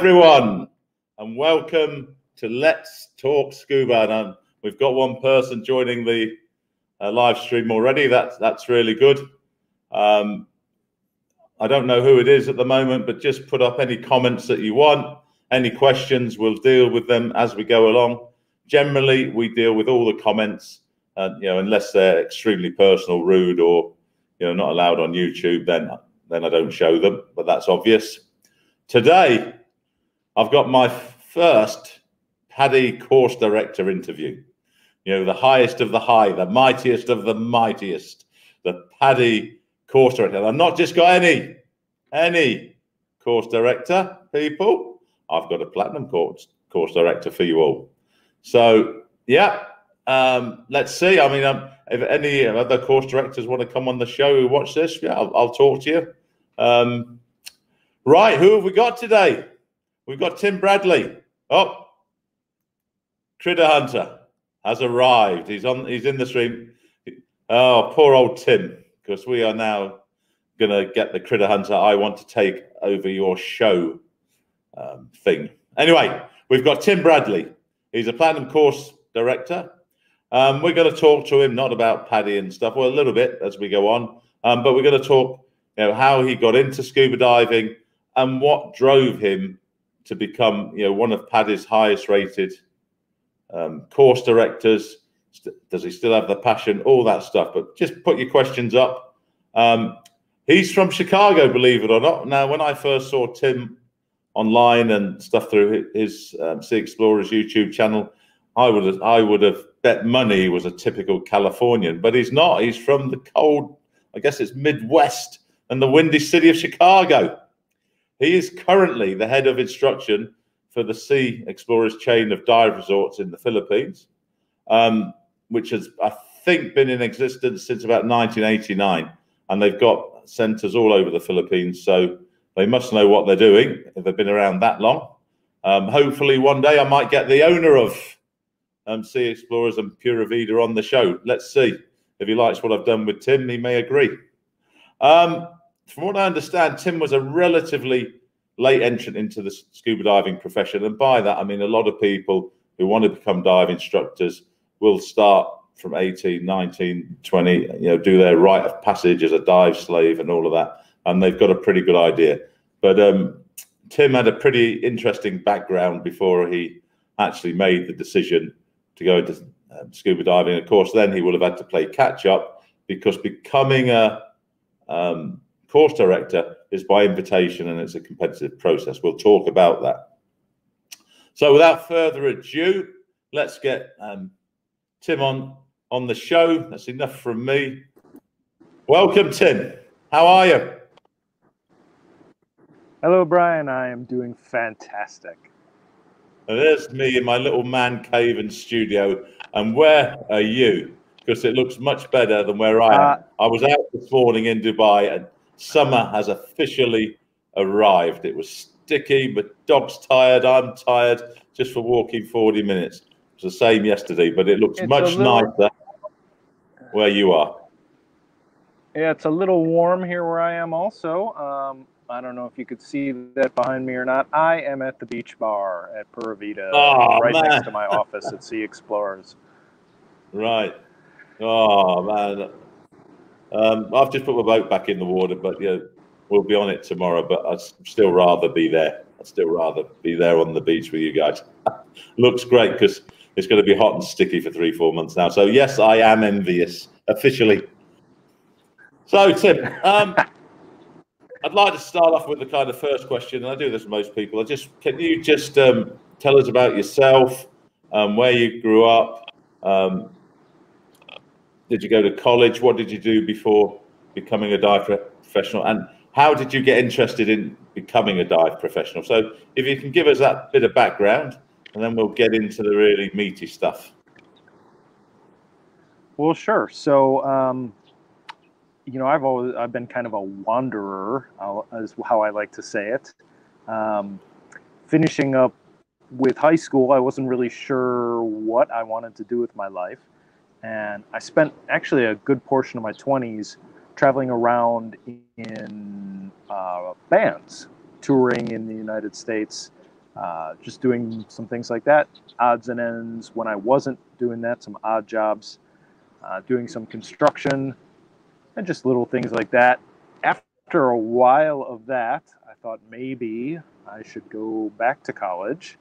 Everyone, and welcome to Let's Talk Scuba. And um, we've got one person joining the uh, live stream already. That's that's really good. Um, I don't know who it is at the moment, but just put up any comments that you want, any questions. We'll deal with them as we go along. Generally, we deal with all the comments, uh, you know, unless they're extremely personal, rude, or you know, not allowed on YouTube. Then then I don't show them, but that's obvious. Today, I've got my first PADI course director interview. You know, the highest of the high, the mightiest of the mightiest, the PADI course director. I've not just got any, any course director people. I've got a platinum course course director for you all. So yeah, um, let's see. I mean, um, if any other course directors want to come on the show who watch this, yeah, I'll, I'll talk to you. Um, right, who have we got today? We've got Tim Bradley. Oh, Critter Hunter has arrived. He's on. He's in the stream. Oh, poor old Tim, because we are now going to get the Critter Hunter. I want to take over your show um, thing. Anyway, we've got Tim Bradley. He's a platinum course director. Um, we're going to talk to him not about PADI and stuff, well, a little bit as we go on, um, but we're going to talk you know, how he got into scuba diving and what drove him to become, you know, one of PADI's highest rated um, course directors. Does he still have the passion? All that stuff. But just put your questions up. Um, he's from Chicago, believe it or not. Now, when I first saw Tim online and stuff through his um, Sea Explorers YouTube channel, I would have, I would have bet money he was a typical Californian, but he's not. He's from the cold, I guess it's Midwest and the windy city of Chicago. He is currently the head of instruction for the Sea Explorers chain of dive resorts in the Philippines, um, which has, I think, been in existence since about 1989. And they've got centers all over the Philippines. So they must know what they're doing if they've been around that long. Um, hopefully, one day I might get the owner of um, Sea Explorers and Pura Vida on the show. Let's see. If he likes what I've done with Tim, he may agree. Um, from what I understand, Tim was a relatively late entrant into the scuba diving profession. And by that, I mean a lot of people who want to become dive instructors will start from 18, 19, 20, you know, do their rite of passage as a dive slave and all of that. And they've got a pretty good idea. But um, Tim had a pretty interesting background before he actually made the decision to go into um, scuba diving. Of course, then he would have had to play catch up because becoming a um, course director is by invitation and it's a competitive process. We'll talk about that. So without further ado, let's get um, Tim on on the show. That's enough from me. Welcome, Tim. How are you? Hello, Brian. I am doing fantastic. And there's me in my little man cave and studio. And where are you? Because it looks much better than where I am. Uh, I was out this morning in Dubai and Summer has officially arrived. It was sticky, but dog's tired. I'm tired just for walking 40 minutes. It's the same yesterday, but it looks it's much little, nicer where you are. Yeah, it's a little warm here where I am also. Um, I don't know if you could see that behind me or not. I am at the beach bar at Pura Vida, oh, right man. next to my office at Sea Explorers. Right. Oh, man. Um, I've just put my boat back in the water, but yeah, we'll be on it tomorrow. But I'd still rather be there. I'd still rather be there on the beach with you guys. Looks great because it's going to be hot and sticky for three, four months now. So yes, I am envious officially. So Tim, um, I'd like to start off with the kind of first question, and I do this with most people. I just can you just um, tell us about yourself, um, where you grew up, um, did you go to college? What did you do before becoming a dive professional? And how did you get interested in becoming a dive professional? So, if you can give us that bit of background, and then we'll get into the really meaty stuff. Well, sure. So, um, you know, I've always I've been kind of a wanderer, as how I like to say it. Um, finishing up with high school, I wasn't really sure what I wanted to do with my life and I spent actually a good portion of my 20s traveling around in uh, bands, touring in the United States, uh, just doing some things like that, odds and ends. When I wasn't doing that, some odd jobs, uh, doing some construction, and just little things like that. After a while of that, I thought maybe I should go back to college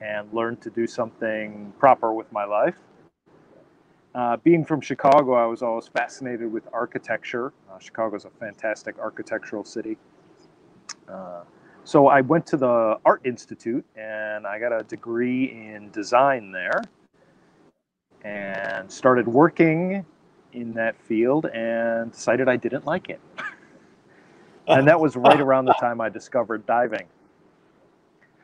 and learn to do something proper with my life. Uh, being from Chicago, I was always fascinated with architecture. Uh, Chicago is a fantastic architectural city. Uh, so I went to the Art Institute and I got a degree in design there and started working in that field and decided I didn't like it. and that was right around the time I discovered diving.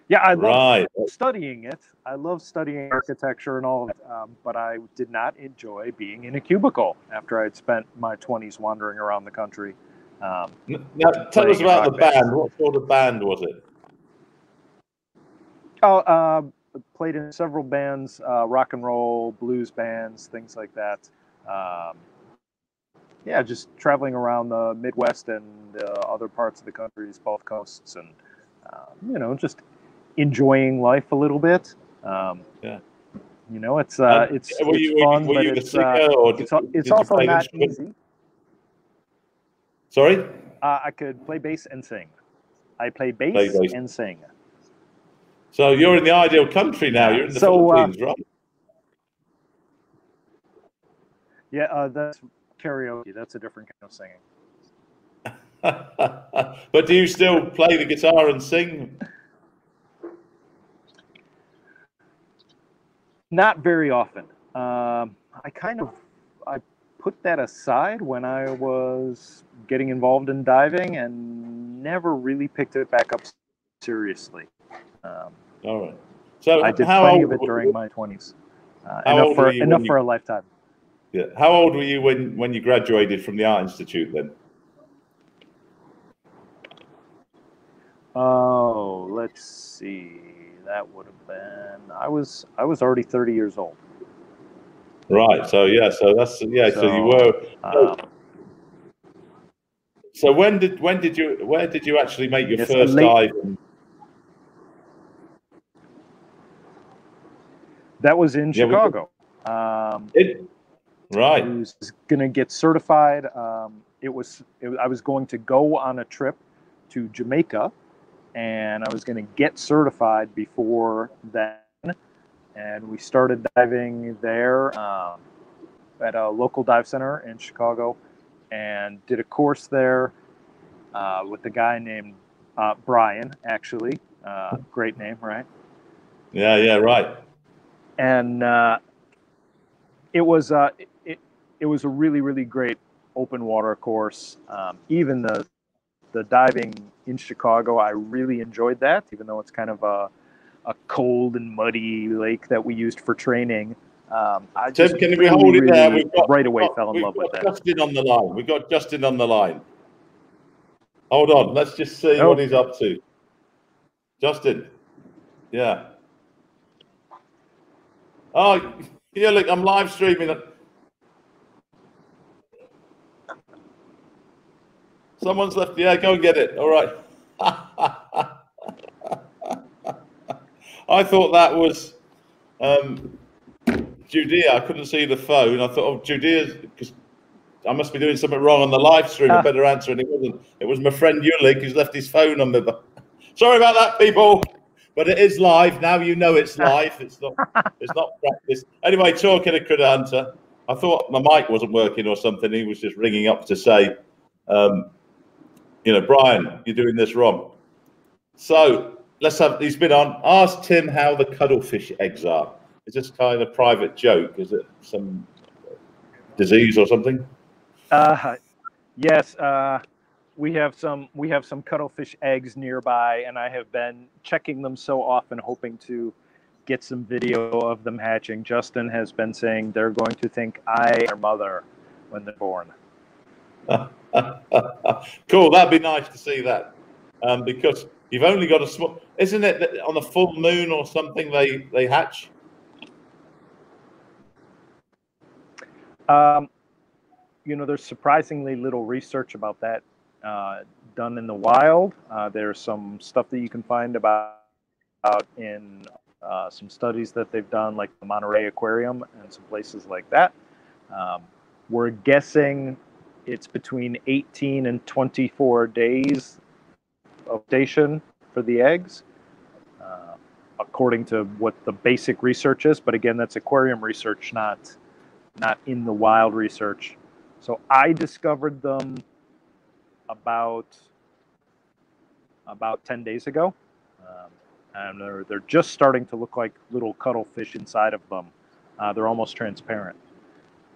Yeah, I love studying it. I love studying architecture and all of it, um, but I did not enjoy being in a cubicle after I had spent my 20s wandering around the country. Um, now, tell us about the band. What sort of band was it? Oh, uh, played in several bands, uh, rock and roll, blues bands, things like that. Um, yeah, just traveling around the Midwest and uh, other parts of the country's both coasts, and um, you know, just enjoying life a little bit. Um, yeah. You know, it's uh, it's, it's you, fun, but it's, uh, it's, it's also not easy. Sorry? Uh, I could play bass and sing. I play bass, play bass, and sing. So you're in the ideal country now. You're in the so, uh, Philippines, right? Yeah, uh, that's karaoke. That's a different kind of singing. but do you still play the guitar and sing? Not very often. Um, I kind of I put that aside when I was getting involved in diving and never really picked it back up seriously. Um, All right. So I did plenty of it during my twenties. Uh, enough for enough you, for a lifetime. Yeah. How old were you when when you graduated from the Art Institute then? Oh, let's see that would have been I was I was already 30 years old. Right. So yeah. So that's yeah. So, so you were. Um, so when did when did you where did you actually make your first late, dive? That was in yeah, Chicago. Um, it, right. I was going to get certified. Um, it was it, I was going to go on a trip to Jamaica and I was going to get certified before then. And we started diving there um, at a local dive center in Chicago and did a course there uh, with a guy named uh, Brian, actually. Uh, great name, right? Yeah, yeah, right. And uh, it was uh, it, it was a really really great open water course. Um, even the the diving in Chicago, I really enjoyed that, even though it's kind of a, a cold and muddy lake that we used for training. Um, I just can really, we hold it there? We've got, right away got, fell in love with that. Justin on the line. We've got Justin on the line. Hold on. Let's just see what he's up to. Justin. Yeah. Oh, yeah, look, I'm live streaming. Someone's left. Yeah, go and get it. All right. I thought that was um, Judea. I couldn't see the phone. I thought, oh, Judea, because I must be doing something wrong on the live stream. I better answer. And it wasn't. It was my friend Yulik who's left his phone on the. Sorry about that, people. But it is live now. You know it's live. It's not. It's not practice. Anyway, talking to Critter Hunter, I thought my mic wasn't working or something. He was just ringing up to say, um, you know, Brian, you're doing this wrong. So let's have, he's been on, ask Tim how the cuttlefish eggs are. Is this kind of a private joke? Is it some disease or something? Uh, yes, uh, we have some we have some cuttlefish eggs nearby, and I have been checking them so often, hoping to get some video of them hatching. Justin has been saying they're going to think I am mother when they're born. cool. That'd be nice to see that, um, because you've only got a small. Isn't it on a full moon or something they they hatch? Um, you know, there's surprisingly little research about that uh, done in the wild. Uh, there's some stuff that you can find about out in uh, some studies that they've done, like the Monterey Aquarium and some places like that. Um, we're guessing it's between 18 and 24 days of gestation for the eggs, uh, according to what the basic research is. But again, that's aquarium research, not not in the wild research. So I discovered them about about 10 days ago. Um, and they're, they're just starting to look like little cuttlefish inside of them. Uh, they're almost transparent.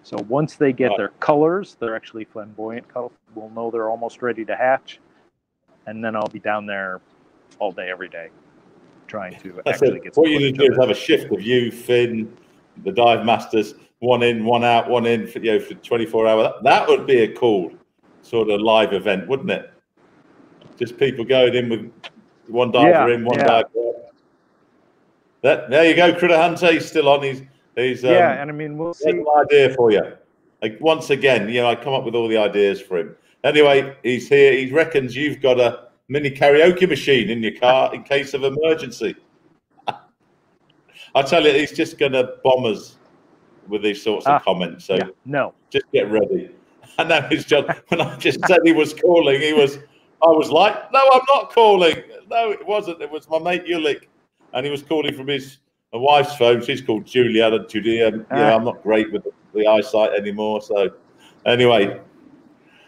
So once they get their colors, they're actually flamboyant cuttlefish. We'll know they're almost ready to hatch. And then I'll be down there all day, every day, trying to That's actually it. get some What you need to do is have a shift of you, Finn, the dive masters, one in, one out, one in for you know for 24 hours. That would be a cool sort of live event, wouldn't it? Just people going in with one diver Yeah, in, one yeah. diver out. That there you go, Critter Hunter. He's still on. He's he's um, yeah, and I mean, we'll see. an idea for you. Like once again, you know, I come up with all the ideas for him. Anyway, he's here. He reckons you've got a mini karaoke machine in your car in case of emergency. I tell you, he's just going to bomb us with these sorts of Ah, comments. So Yeah, no. just get ready. And know his job. When I just said he was calling, he was. I was like, no, I'm not calling. No, it wasn't. It was my mate Ulick, and he was calling from his my wife's phone. She's called Julia and Julia. And, you know, Ah. I'm not great with the, the eyesight anymore. So, anyway,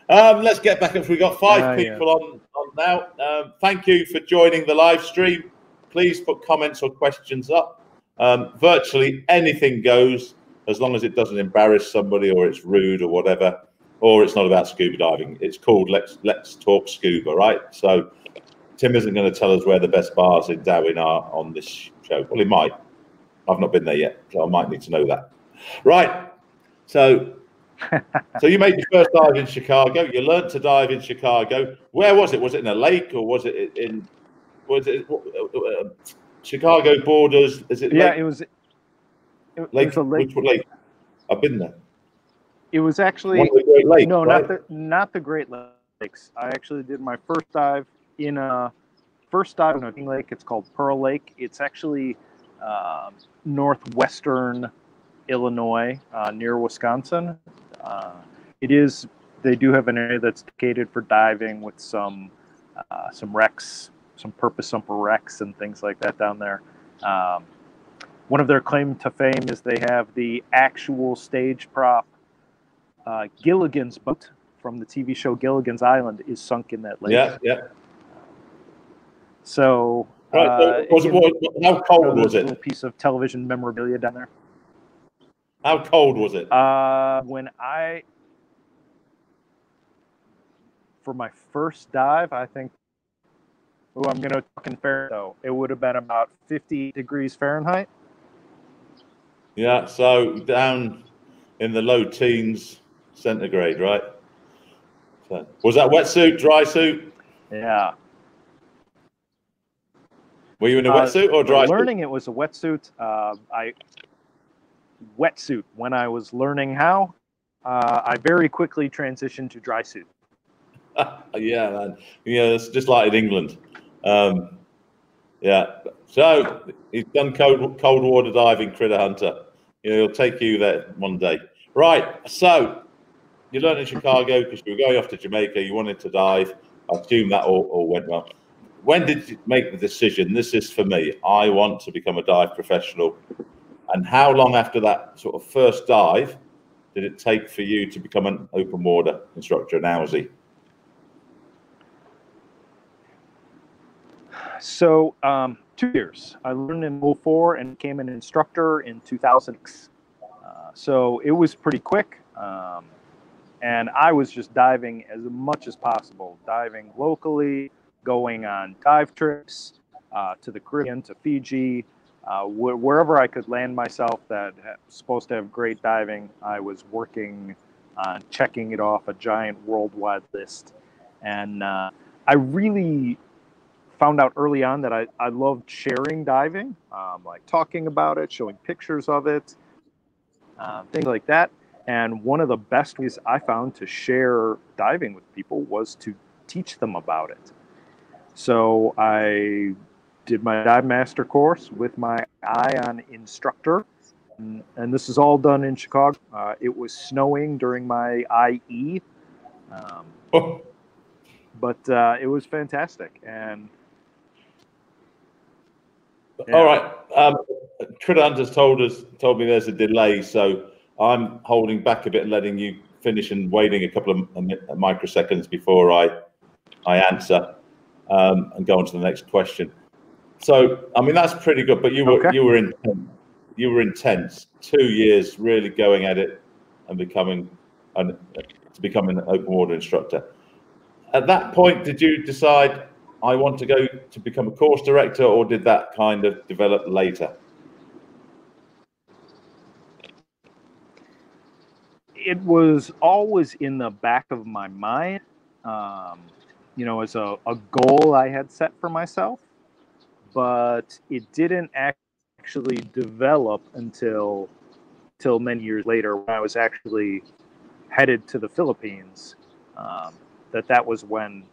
um, let's get back. If we got five Ah, yeah. people on on now, um, thank you for joining the live stream. Please put comments or questions up. Um, virtually anything goes as long as it doesn't embarrass somebody or it's rude or whatever, or it's not about scuba diving. It's called Let's Let's Talk Scuba, right? So Tim isn't going to tell us where the best bars in Dauin are on this show. Well, he might. I've not been there yet, so I might need to know that. Right. So so you made your first dive in Chicago. You learned to dive in Chicago. Where was it? Was it in a lake or was it in was it uh, Chicago borders? Is it Yeah, lake, it was. It, it lake, was a lake. Which lake? I've been there. It was actually One of the Great Lakes. no, right? not the not the Great Lakes. I actually did my first dive in a first dive in a Lake. It's called Pearl Lake. It's actually um northwestern Illinois, uh, near Wisconsin. Uh, it is. They do have an area that's dedicated for diving with some uh, some wrecks, some purpose sumper wrecks and things like that down there. Um, one of their claim to fame is they have the actual stage prop uh, Gilligan's boat from the TV show Gilligan's Island is sunk in that lake. Yeah, yeah. So, Right. uh, was it, was, how cold was it? little piece of television memorabilia down there. How cold was it? Uh, when I, for my first dive, I think, oh, I'm going to talk in Fahrenheit, though. It would have been about 50 degrees Fahrenheit. Yeah. So down in the low teens centigrade, right? So, was that wetsuit, dry suit? Yeah. Were you in a Uh, wetsuit or dry suit? learning it was a wetsuit. Uh, I wetsuit when I was learning how. Uh, I very quickly transitioned to dry suit. yeah, man. Yeah, it's just like in England. Um, yeah. So he's done cold, cold water diving, Critter Hunter. You know, he'll take you there one day. Right. So you learned in Chicago because you were going off to Jamaica. You wanted to dive. I assume that all, all went well. When did you make the decision? This is for me. I want to become a dive professional. And how long after that sort of first dive did it take for you to become an open water instructor, an OWSI? So um, two years. I learned in 04 and became an instructor in 2000. Uh, so it was pretty quick. Um, and I was just diving as much as possible, diving locally, going on dive trips uh, to the Caribbean, to Fiji, uh, wh- wherever I could land myself that ha- was supposed to have great diving. I was working on checking it off a giant worldwide list. And uh, I really found out early on that I, I loved sharing diving, um, like talking about it, showing pictures of it, uh, things like that. And one of the best ways I found to share diving with people was to teach them about it. So I did my dive master course with my eye on instructor. And, and this is all done in Chicago. Uh, it was snowing during my IE. Um, Oh, but uh, it was fantastic. And All right. Um, Trident has told us told me there's a delay, so I'm holding back a bit and letting you finish and waiting a couple of microseconds before I I answer um, and go on to the next question. So, I mean, that's pretty good. But you were Okay. you were intense. You were intense. Two years really going at it and becoming an to become an open water instructor. At that point, did you decide I want to go to become a course director, or did that kind of develop later? it was always in the back of my mind, um, you know, as a, a goal I had set for myself, but it didn't actually develop until till many years later when I was actually headed to the Philippines. Um, that that was when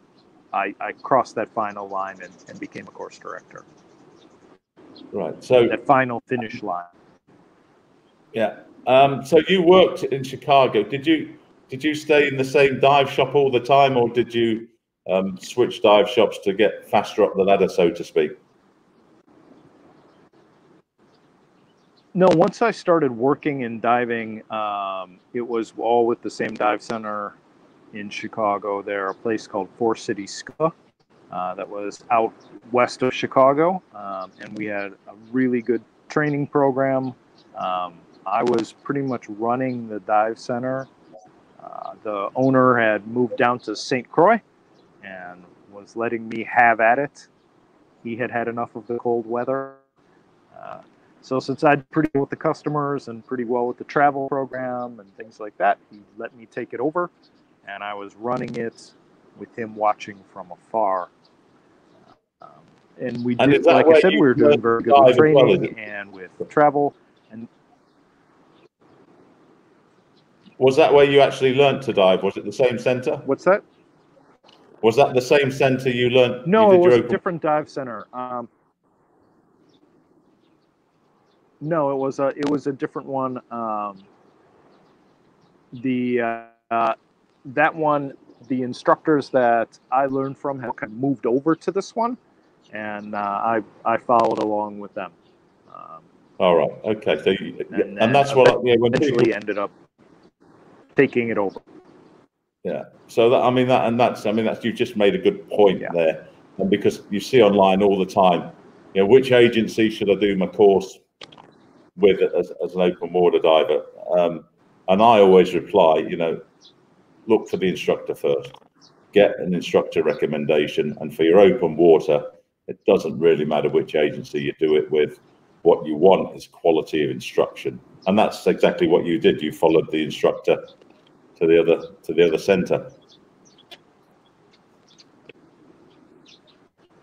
I, I crossed that final line and, and became a course director. Right. So That final finish line. yeah. Um, so you worked in Chicago. Did you did you stay in the same dive shop all the time, or did you um, switch dive shops to get faster up the ladder, so to speak? No, once I started working in diving, um, it was all with the same dive center in Chicago. There, a place called Four City Scuba uh, that was out west of Chicago, um, and we had a really good training program. Um, I was pretty much running the dive center. Uh, the owner had moved down to St. Croix and was letting me have at it. He had had enough of the cold weather. Uh, so since I'd pretty well with the customers and pretty well with the travel program and things like that, he let me take it over, and I was running it with him watching from afar. Um, and we did, that like I said, we were doing very good with well, training and with travel. And Was that where you actually learned to dive? Was it the same center? what's that? Was that the same center you learned? No, you it was a different dive center. Um, no, it was a it was a different one. Um, the uh, uh, that one, the instructors that I learned from have kind of moved over to this one, and uh, I I followed along with them. Um, All right. Okay. So, you, And and, that's what yeah, when people eventually ended up taking it over. Yeah. So that I mean that and that's I mean that's you've just made a good point Yeah. there. And because you see online all the time, you know, which agency should I do my course with as, as an open water diver? Um, and I always reply, you know, look for the instructor first. Get an instructor recommendation. And for your open water, it doesn't really matter which agency you do it with. What you want is quality of instruction. And that's exactly what you did. You followed the instructor to the other to the other center.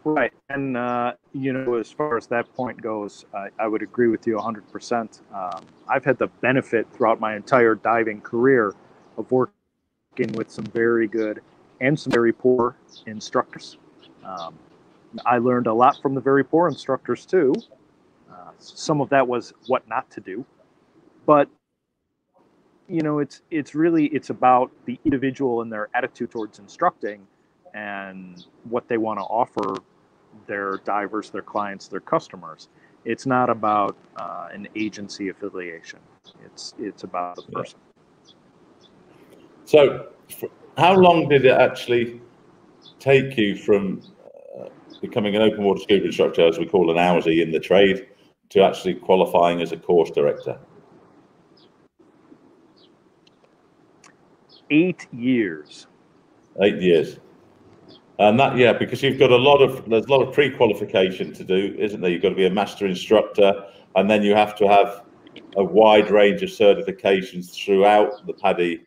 Right. And, uh, you know, as far as that point goes, I, I would agree with you 100%. Um, I've had the benefit throughout my entire diving career of working with some very good and some very poor instructors. Um, I learned a lot from the very poor instructors too. Uh, some of that was what not to do, but you know, it's it's really it's about the individual and their attitude towards instructing and what they want to offer their divers, their clients, their customers. It's not about uh, an agency affiliation. It's it's about the person. So, how long did it actually take you from uh, becoming an open water scuba instructor, as we call an OWSI in the trade, to actually qualifying as a course director? Eight years. Eight years. And that, yeah, because you've got a lot of there's a lot of pre-qualification to do, isn't there? You've got to be a master instructor, and then you have to have a wide range of certifications throughout the PADI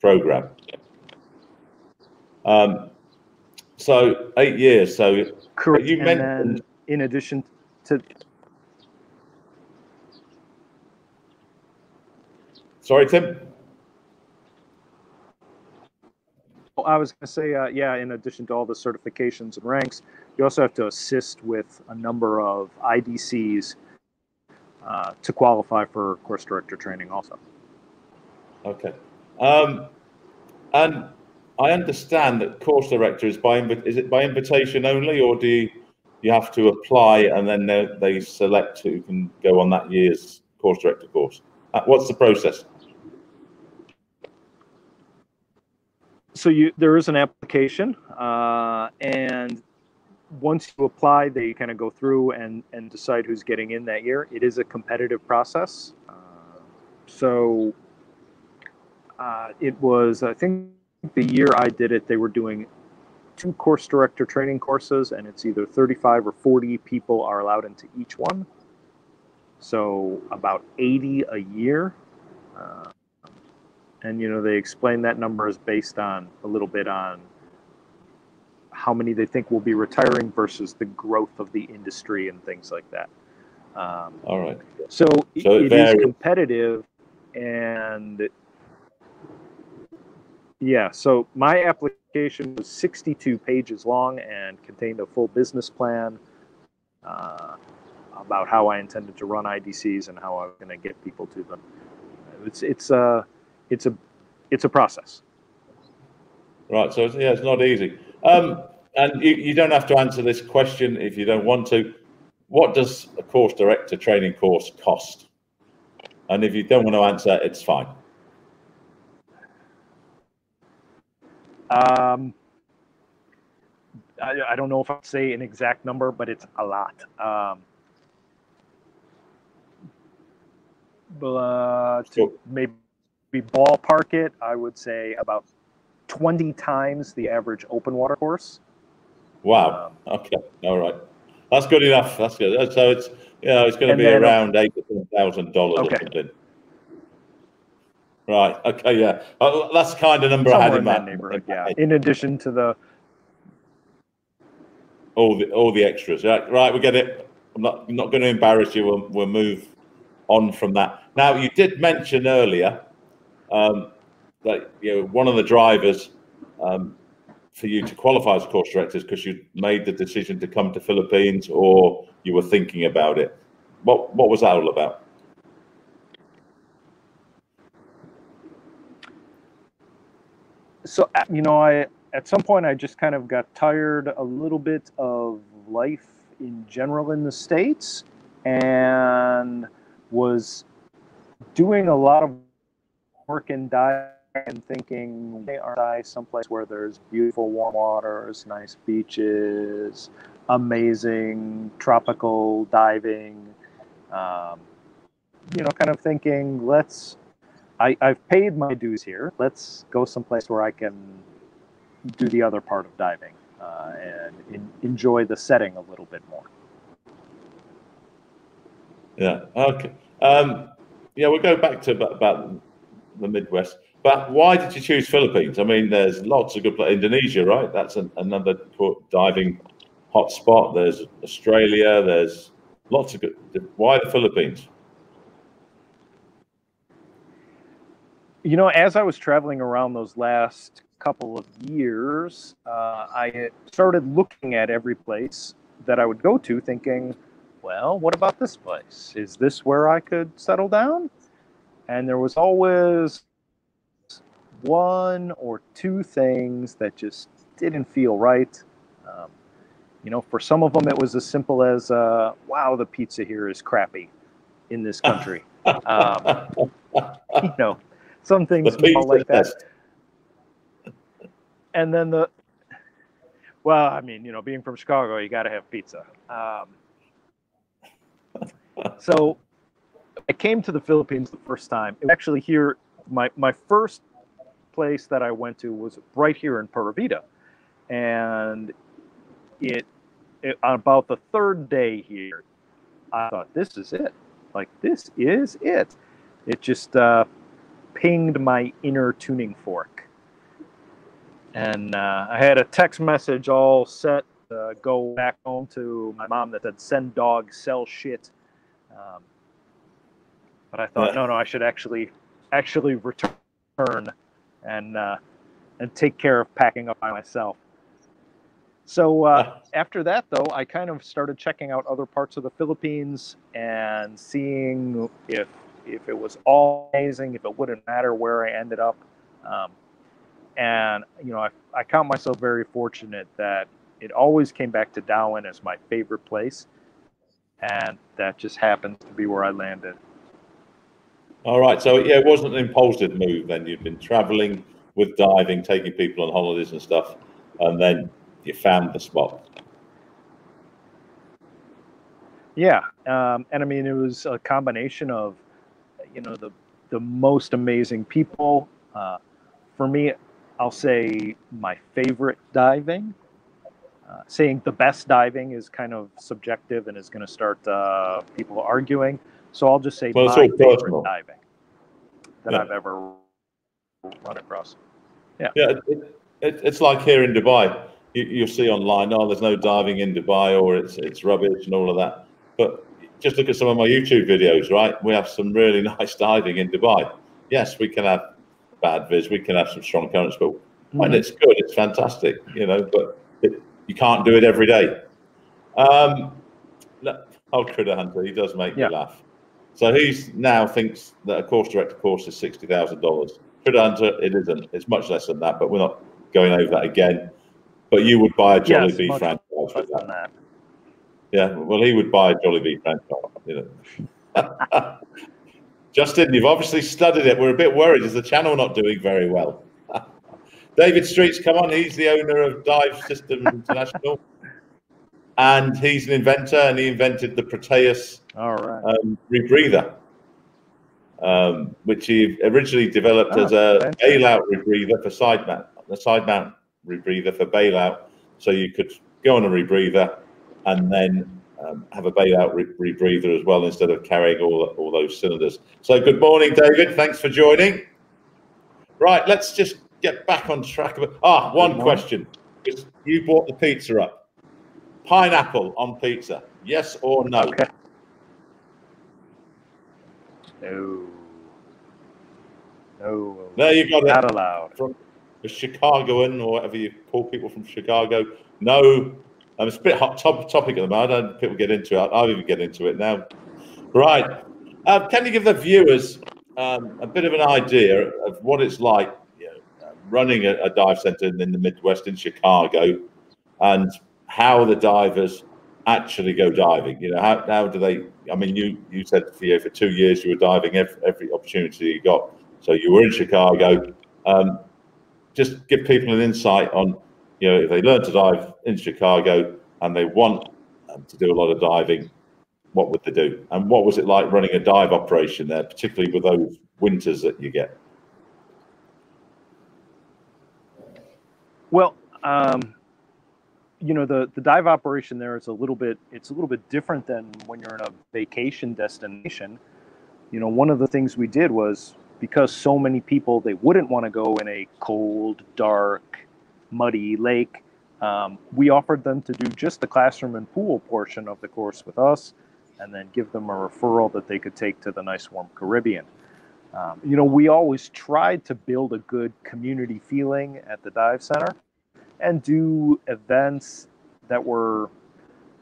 program. Um, so eight years. So Correct. you mentioned- in addition to sorry, Tim. I was going to say, uh, yeah, in addition to all the certifications and ranks, you also have to assist with a number of IDCs uh, to qualify for course director training also. Okay. Um, and I understand that course director is by is it by invitation only, or do you, you have to apply and then they, they select who can go on that year's course director course? Uh, what's the process? So you there is an application, uh, and once you apply, they kind of go through and and decide who's getting in that year. It is a competitive process. Uh, so uh, it was, I think, the year I did it, they were doing two course director training courses, and it's either 35 or 40 people are allowed into each one. So about 80 a year. Uh, and you know they explain that number is based on a little bit on how many they think will be retiring versus the growth of the industry and things like that. Um, All right. So, so it, it is competitive, and yeah. So my application was 62 pages long and contained a full business plan uh, about how I intended to run IDCs and how I was going to get people to them. It's it's uh it's a it's a process. Right. So yeah, it's not easy. Um, and you, you don't have to answer this question if you don't want to. What does a course director training course cost? And if you don't want to answer, it's fine. Um, I, I don't know if I'll say an exact number, but it's a lot. Um, uh, to maybe ballpark it, I would say about 20 times the average open water course. Wow. Um, okay. All right. That's good enough. That's good. So it's you know it's going to be around eight thousand dollars okay. or something. Right. Okay. Yeah. Uh, that's kind of number Somewhere I had in, in my neighborhood. Yeah. In addition to the all the all the extras. Right. Right. We get it. I'm not I'm not going to embarrass you. We'll, we'll move on from that. Now you did mention earlier um, that you know one of the drivers um, for you to qualify as course directors because you made the decision to come to Philippines or you were thinking about it. What what was that all about? So uh, you know, I at some point I just kind of got tired a little bit of life in general in the states and was doing a lot of work in diving and thinking, they are I someplace where there's beautiful warm waters, nice beaches, amazing tropical diving. Um, you know, kind of thinking, let's. I, I've paid my dues here. Let's go someplace where I can do the other part of diving uh, and in, enjoy the setting a little bit more. Yeah. Okay. Um, yeah, we'll go back to about, about the Midwest. But why did you choose Philippines? I mean, there's lots of good places. Indonesia, right? That's an, another diving hotspot. There's Australia. There's lots of good. Why the Philippines? You know, as I was traveling around those last couple of years, uh, I started looking at every place that I would go to, thinking, well, what about this place? Is this where I could settle down? And there was always one or two things that just didn't feel right. Um, you know, for some of them, it was as simple as, uh, wow, the pizza here is crappy in this country. um, you know, some things like that. And then the, well, I mean, you know, being from Chicago, you got to have pizza. Um, so I came to the Philippines the first time. Actually, here, my, my first place that I went to was right here in Pura Vida. And it, it about the third day here, I thought, this is it. Like, this is it. It just uh, pinged my inner tuning fork. And uh, I had a text message all set to go back home to my mom that said, send dog, sell shit. Um, but I thought, no, no, I should actually actually return and uh, and take care of packing up by myself. So uh, after that, though, I kind of started checking out other parts of the Philippines and seeing if if it was all amazing, if it wouldn't matter where I ended up. Um, and you know, I, I count myself very fortunate that it always came back to Dauin as my favorite place, and that just happens to be where I landed. All right, so yeah, it wasn't an impulsive move. Then you've been traveling with diving, taking people on holidays and stuff, and then you found the spot. Yeah, um, and I mean it was a combination of, you know, the the most amazing people. Uh, for me, I'll say my favorite diving. Uh, saying the best diving is kind of subjective and is going to start uh, people arguing. So I'll just say well, my favorite personal. diving that yeah. I've ever run across. Yeah, yeah. It, it, it's like here in Dubai you, you see online, oh, there's no diving in Dubai or it's it's rubbish and all of that. But just look at some of my YouTube videos, right? We have some really nice diving in Dubai. Yes, we can have bad viz, we can have some strong currents, but mm-hmm. when it's good, it's fantastic, you know. But it, you can't do it every day. Um, oh, Critter Hunter, he does make yeah. me laugh. So he's now thinks that a course director course is sixty thousand dollars. Critter Hunter, it isn't. It's much less than that, but we're not going over that again. But you would buy a Jollibee yes, franchise with that. that. Yeah, well, he would buy a Jollibee franchise. You know. Justin, you've obviously studied it. We're a bit worried. Is the channel not doing very well? David Streets, come on. He's the owner of Dive System International. and he's an inventor, and he invented the Proteus All right. um, rebreather, um, which he originally developed oh, as a bailout rebreather for side mount, a side mount rebreather for bailout. So you could go on a rebreather and then um, have a bailout re rebreather as well instead of carrying all, all those cylinders. So good morning, David. Thanks for joining. Right, let's just get back on track. Ah, one question. You bought the pizza up. Pineapple on pizza, yes or no? Okay. No. No. There you got Not it. Not allowed. From, a Chicagoan or whatever you call people from Chicago. No, um, it's a bit hot top, topic at the moment. I don't people get into it. I'll even get into it now. Right. Um, can you give the viewers um, a bit of an idea of what it's like you know, running a, a, dive center in, in the Midwest in Chicago and how the divers actually go diving? You know, how, how do they? I mean, you you said for you for two years you were diving every, every opportunity you got. So you were in Chicago. Um, just give people an insight on, you know, if they learn to dive in Chicago and they want um, to do a lot of diving, what would they do? And what was it like running a dive operation there, particularly with those winters that you get? Well, um, you know, the, the dive operation there is a little bit, it's a little bit different than when you're in a vacation destination. You know, one of the things we did was because so many people they wouldn't want to go in a cold, dark, muddy lake. Um, we offered them to do just the classroom and pool portion of the course with us, and then give them a referral that they could take to the nice warm Caribbean. Um, you know, we always tried to build a good community feeling at the dive center and do events that were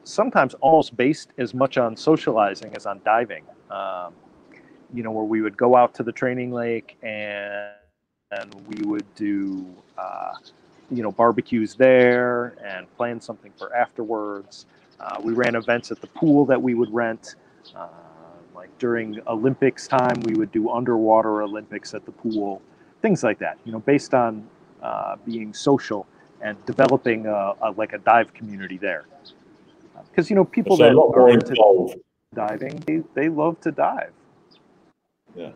sometimes almost based as much on socializing as on diving. Um, you know, where we would go out to the training lake and and we would do uh, you know barbecues there and plan something for afterwards. Uh, we ran events at the pool that we would rent. Uh, like during Olympics time, we would do underwater Olympics at the pool, things like that. You know, based on uh, being social and developing a, a, like a dive community there. Because you know, people so that are into diving, they, they love to dive. Yeah.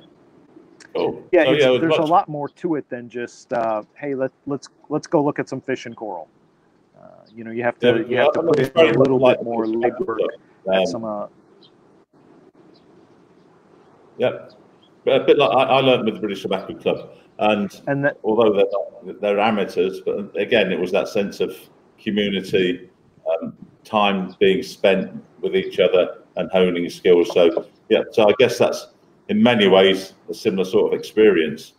Oh, yeah, oh, yeah there's much. a lot more to it than just uh, hey, let let's let's go look at some fish and coral. Uh, you know, you have to yeah, you have to put in a little bit more legwork um, some. Uh, yeah, a bit like I, I learned with the British Sub-Aqua Club, and, and that, although they're not, they're amateurs, but again, it was that sense of community, um, time being spent with each other, and honing skills. So yeah, so I guess that's in many ways a similar sort of experience.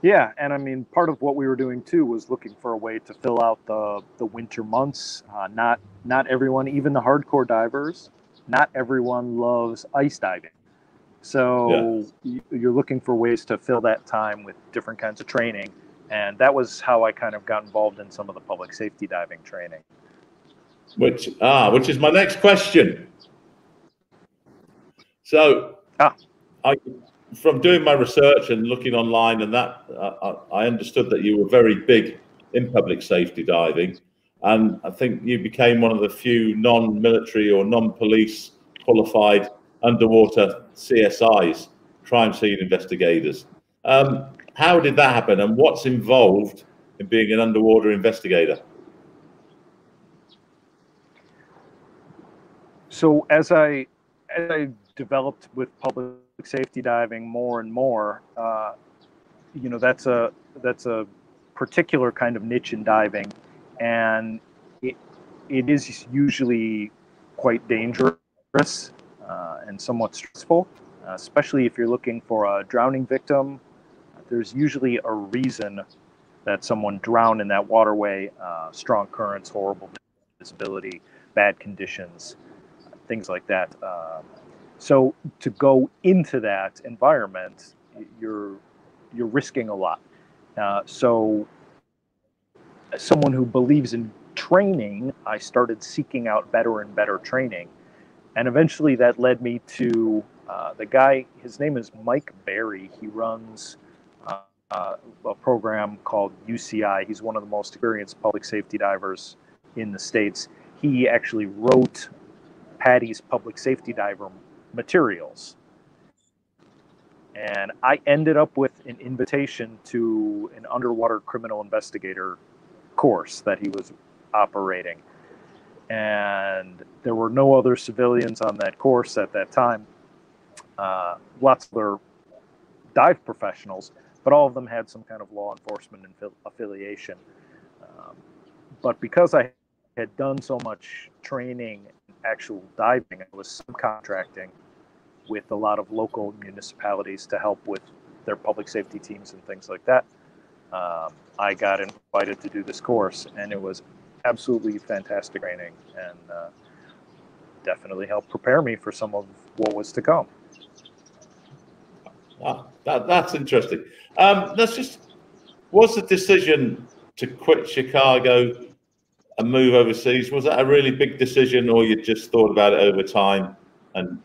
Yeah, and I mean, part of what we were doing too was looking for a way to fill out the the winter months. Uh, not not everyone, even the hardcore divers, not everyone loves ice diving. So yeah. you're looking for ways to fill that time with different kinds of training, and that was how I kind of got involved in some of the public safety diving training. Which ah, which is my next question. So, ah. I from doing my research and looking online and that, I understood that you were very big in public safety diving, and I think you became one of the few non-military or non-police qualified underwater CSIs, crime scene investigators. Um, how did that happen, and what's involved in being an underwater investigator? So as I as I developed with public safety diving more and more, uh, you know, that's a that's a particular kind of niche in diving, and it, it is usually quite dangerous and somewhat stressful, uh, especially if you're looking for a drowning victim. There's usually a reason that someone drowned in that waterway, uh, strong currents, horrible visibility, bad conditions, things like that. Uh, so to go into that environment, you're you're risking a lot. Uh, so, someone who believes in training, I started seeking out better and better training, and eventually that led me to uh, the guy. His name is Mike Barry. He runs uh, uh a program called UCI. He's one of the most experienced public safety divers in the states. He actually wrote PADI's public safety diver materials. And I ended up with an invitation to an underwater criminal investigator course that he was operating. And there were no other civilians on that course at that time. Uh, lots of other dive professionals, but all of them had some kind of law enforcement affiliation. Um, but because I had done so much training and actual diving. I was subcontracting with a lot of local municipalities to help with their public safety teams and things like that. Um, I got invited to do this course, and it was absolutely fantastic training, and uh, definitely helped prepare me for some of what was to come. Ah, that, that's interesting. Um, let's just. Was the decision to quit Chicago and move overseas was that a really big decision or you just thought about it over time and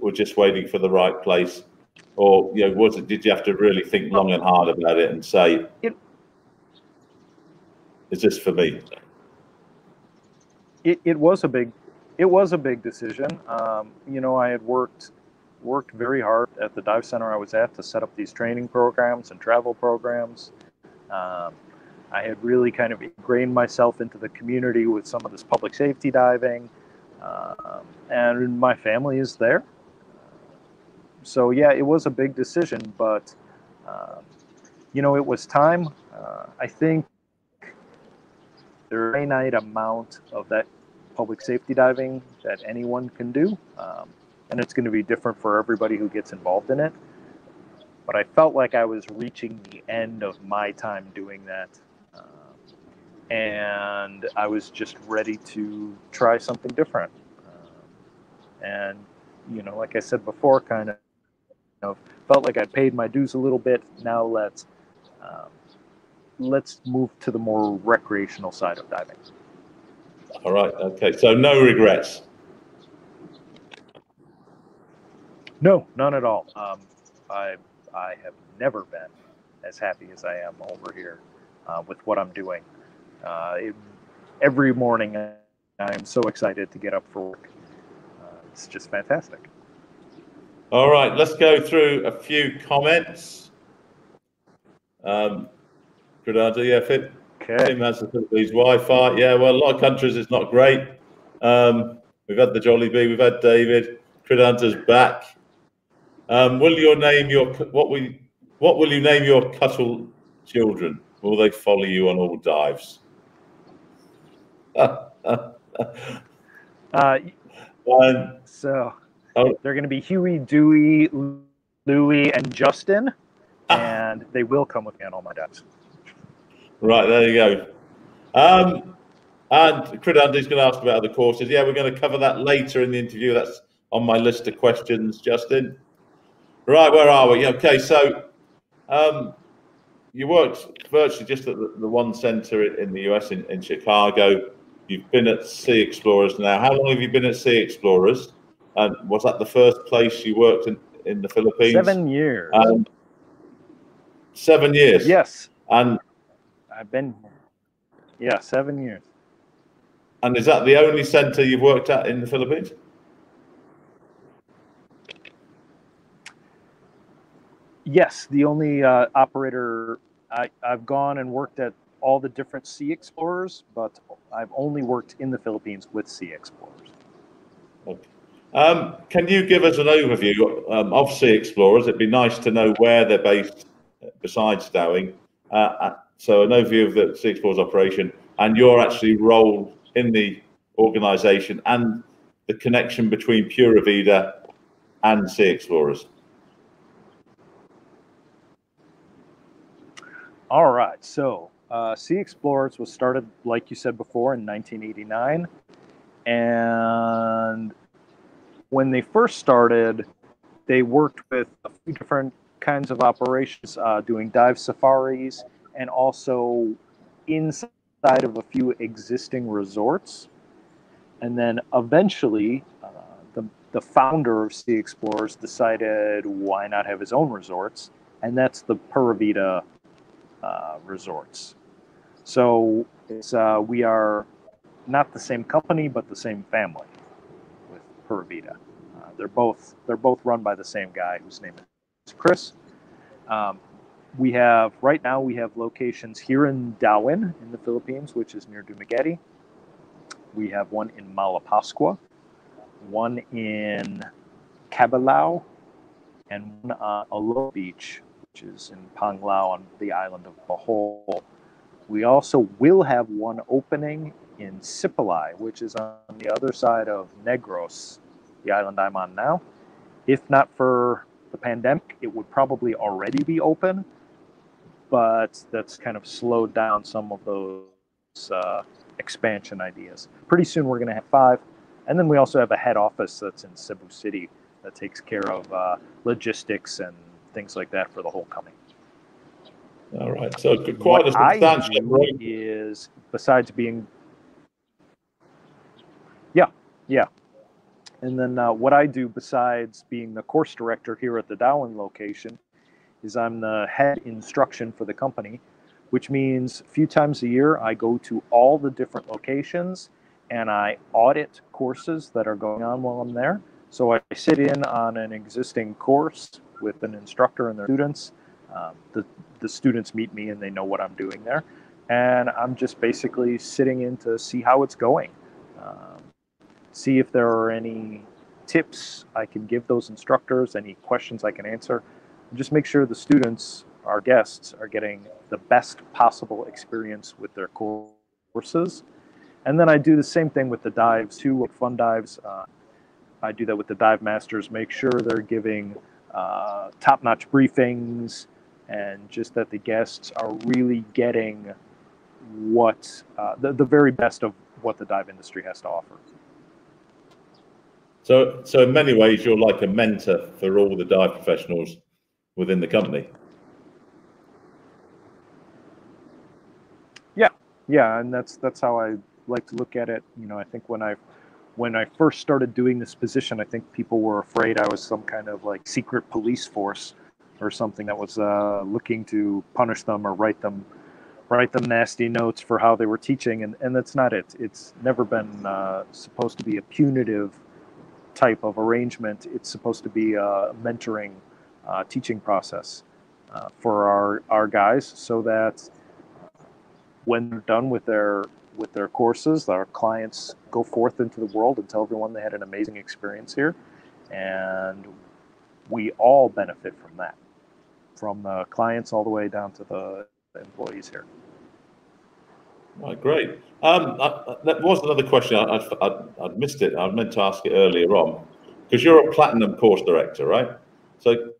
were just waiting for the right place or you know was it did you have to really think long and hard about it and say it, is this for me it, it was a big it was a big decision um, you know i had worked worked very hard at the dive center i was at to set up these training programs and travel programs um, I had really kind of ingrained myself into the community with some of this public safety diving, um, and my family is there. So yeah, it was a big decision, but um, you know, it was time. Uh, I think there is a amount of that public safety diving that anyone can do, um, and it's going to be different for everybody who gets involved in it. But I felt like I was reaching the end of my time doing that and I was just ready to try something different. Um, and you know, like I said before, kind of you know, felt like I paid my dues a little bit. Now let's um, let's move to the more recreational side of diving. All right. Okay. So no regrets. No, none at all. Um, I I have never been as happy as I am over here uh, with what I'm doing. Uh, it, every morning, I'm so excited to get up for work. Uh, it's just fantastic. All right, let's go through a few comments. Um, Granada, yeah, fit. Okay. Team has the Philippines Wi-Fi. Yeah, well, a lot of countries it's not great. Um, we've had the Jollibee, we've had David. Credanta's back. Um, will you name your what we what will you name your Cuttle children? Will they follow you on all dives? uh, so oh. they're going to be Huey, Dewey, Louie, and Justin. and they will come with me on all my dives. Right there you go. Um, and Crid Andy's going to ask about other courses. Yeah, we're going to cover that later in the interview. That's on my list of questions, Justin. Right, where are we? Okay, so um, you worked virtually just at the, the one center in the US in, in Chicago. You've been at Sea Explorers now. How long have you been at Sea Explorers? And was that the first place you worked in, in the Philippines? Seven years. Um, seven years. Yes. And I've been, yeah, seven years. And is that the only center you've worked at in the Philippines? Yes, the only uh, operator I, I've gone and worked at all the different Sea Explorers, but I've only worked in the Philippines with Sea Explorers. Okay. Um, can you give us an overview um, of Sea Explorers? It'd be nice to know where they're based besides Dauin. Uh so an overview of the Sea Explorers operation and your actually role in the organization and the connection between Pura Vida and Sea Explorers. All right, so uh, Sea Explorers was started, like you said before, in 1989. And when they first started, they worked with a few different kinds of operations, uh, doing dive safaris and also inside of a few existing resorts. And then eventually, uh, the, the founder of Sea Explorers decided why not have his own resorts, and that's the Pura Vida uh, resorts. So it's uh, we are not the same company, but the same family with Pura Vida. Uh, they're both they're both run by the same guy whose name is Chris. Um, we have right now we have locations here in Dauin in the Philippines, which is near Dumaguete. We have one in Malapascua, one in Cabilao, and one on Alona Beach, which is in Panglao on the island of Bohol. We also will have one opening in Sipalay, which is on the other side of Negros, the island I'm on now. If not for the pandemic, it would probably already be open, but that's kind of slowed down some of those uh, expansion ideas. Pretty soon we're going to have five. And then we also have a head office that's in Cebu City that takes care of uh, logistics and things like that for the whole company. All right. So quite what a substantial I is besides being yeah, yeah. And then uh, what I do besides being the course director here at the Dauin location is I'm the head instruction for the company, which means a few times a year I go to all the different locations and I audit courses that are going on while I'm there. So I sit in on an existing course with an instructor and their students. Um, the, the students meet me and they know what I'm doing there. And I'm just basically sitting in to see how it's going, um, see if there are any tips I can give those instructors, any questions I can answer, just make sure the students, our guests, are getting the best possible experience with their courses. And then I do the same thing with the dives too, fun dives. Uh, I do that with the dive masters, make sure they're giving uh, top notch briefings, and just that the guests are really getting what uh, the, the very best of what the dive industry has to offer. So, so in many ways, you're like a mentor for all the dive professionals within the company. Yeah, yeah, and that's that's how I like to look at it. You know, I think when I when I first started doing this position, I think people were afraid I was some kind of like secret police force or something that was uh, looking to punish them or write them write them nasty notes for how they were teaching, and and that's not it. It's never been uh, supposed to be a punitive type of arrangement. It's supposed to be a mentoring uh, teaching process uh, for our our guys, so that when they're done with their with their courses. Our clients go forth into the world and tell everyone they had an amazing experience here. And we all benefit from that, from the clients all the way down to the employees here. Right, great. Um, I, that was another question. I, I, I'd missed it. I meant to ask it earlier on because you're a platinum course director, right? So,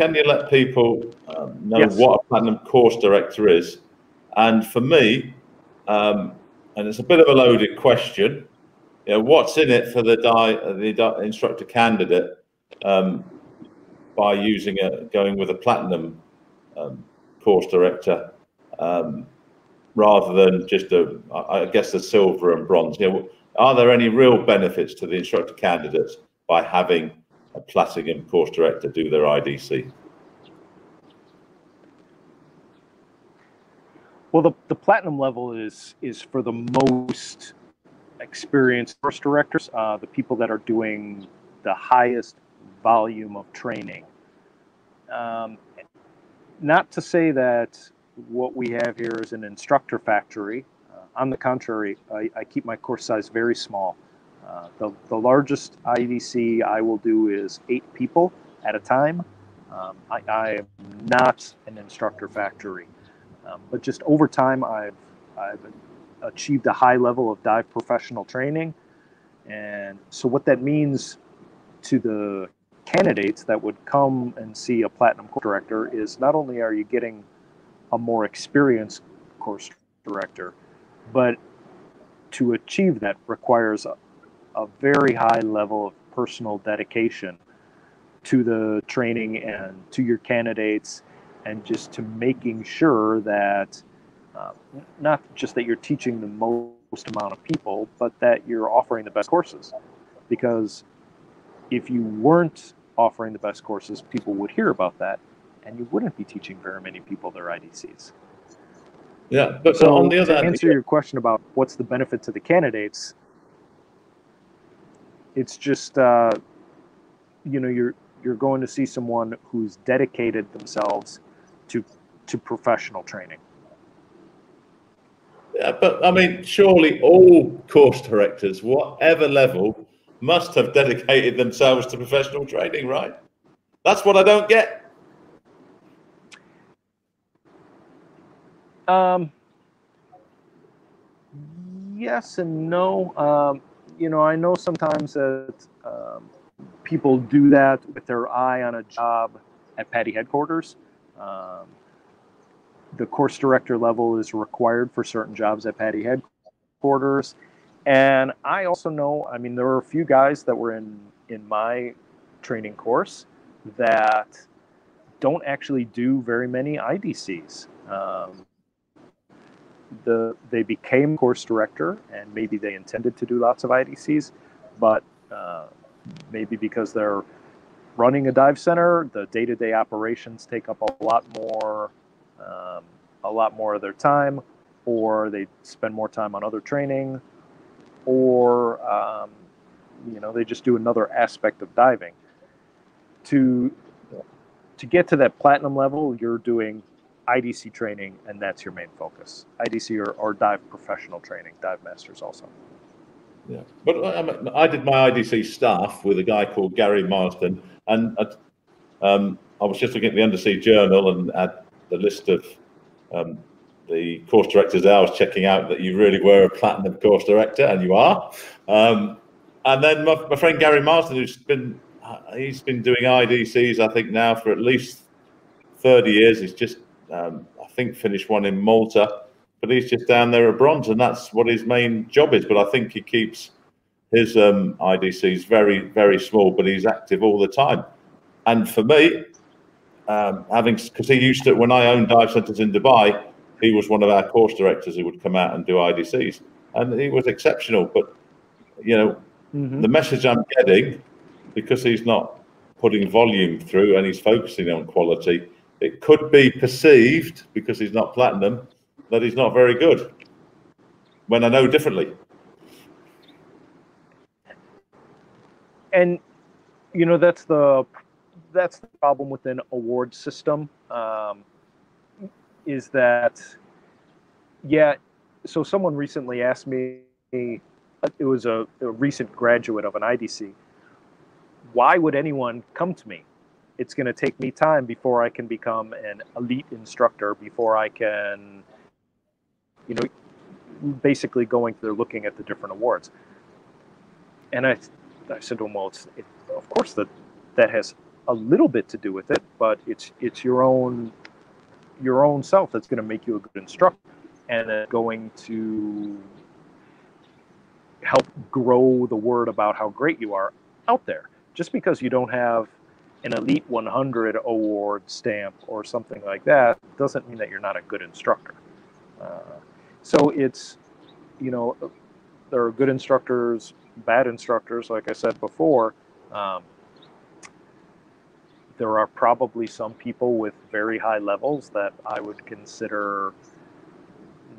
can you let people um, know Yes. what a platinum course director is? And for me, um, and it's a bit of a loaded question, you know, what's in it for the, di- the di- instructor candidate um, by using a going with a platinum um, course director um, rather than just a, I I guess, the silver and bronze? You know, are there any real benefits to the instructor candidates by having a platinum course director do their IDC? Well, the, the platinum level is is for the most experienced course directors, uh, the people that are doing the highest volume of training. Um, not to say that what we have here is an instructor factory. Uh, on the contrary, I, I keep my course size very small. Uh, the, the largest IDC I will do is eight people at a time. Um, I, I am not an instructor factory. Um, but just over time, I've, I've achieved a high level of dive professional training. And so, what that means to the candidates that would come and see a platinum course director is not only are you getting a more experienced course director, but to achieve that requires a, a very high level of personal dedication to the training and to your candidates and just to making sure that uh, not just that you're teaching the most amount of people, but that you're offering the best courses. Because if you weren't offering the best courses, people would hear about that, and you wouldn't be teaching very many people their IDCs. Yeah, but So, on the other to hand, answer your question about what's the benefit to the candidates, it's just uh, you know you're you're going to see someone who's dedicated themselves to to professional training. Yeah, but I mean, surely all course directors, whatever level, must have dedicated themselves to professional training, right? That's what I don't get. Um, yes and no. Um, you know, I know sometimes that um, people do that with their eye on a job at PADI headquarters. Um, the course director level is required for certain jobs at PADI headquarters. And I also know, I mean, there were a few guys that were in, in my training course that don't actually do very many IDCs. Um, the they became course director and maybe they intended to do lots of IDCs, but uh, maybe because they're running a dive center, the day-to-day operations take up a lot more um, a lot more of their time, or they spend more time on other training, or um, you know they just do another aspect of diving. To to get to that platinum level, you're doing IDC training, and that's your main focus. IDC or, or dive professional training, dive masters also. Yeah, but um, I did my IDC staff with a guy called Gary Marsden, and um, I was just looking at the Undersea Journal and at the list of um, the course directors there. I was checking out that you really were a platinum course director, and you are. Um, and then my, my friend Gary Marsden, who's been uh, he's been doing IDCs, I think now for at least thirty years. He's just um, I think finished one in Malta but he's just down there at bronze, and that's what his main job is. But I think he keeps his um, IDCs very, very small, but he's active all the time. And for me, um, having because he used to when I owned dive centers in Dubai, he was one of our course directors who would come out and do IDCs, and he was exceptional. But you know, Mm-hmm. the message I'm getting because he's not putting volume through and he's focusing on quality, it could be perceived because he's not platinum that he's not very good. When I know differently. and you know that's the that's the problem with an award system um, is that yeah so someone recently asked me it was a, a recent graduate of an idc why would anyone come to me it's going to take me time before i can become an elite instructor before i can you know basically going through looking at the different awards and i I said to him, well, it's, it, of course that that has a little bit to do with it, but it's it's your own your own self that's going to make you a good instructor and it's going to help grow the word about how great you are out there. Just because you don't have an Elite 100 award stamp or something like that doesn't mean that you're not a good instructor. Uh, so it's, you know, there are good instructors, bad instructors, like I said before. Um, there are probably some people with very high levels that I would consider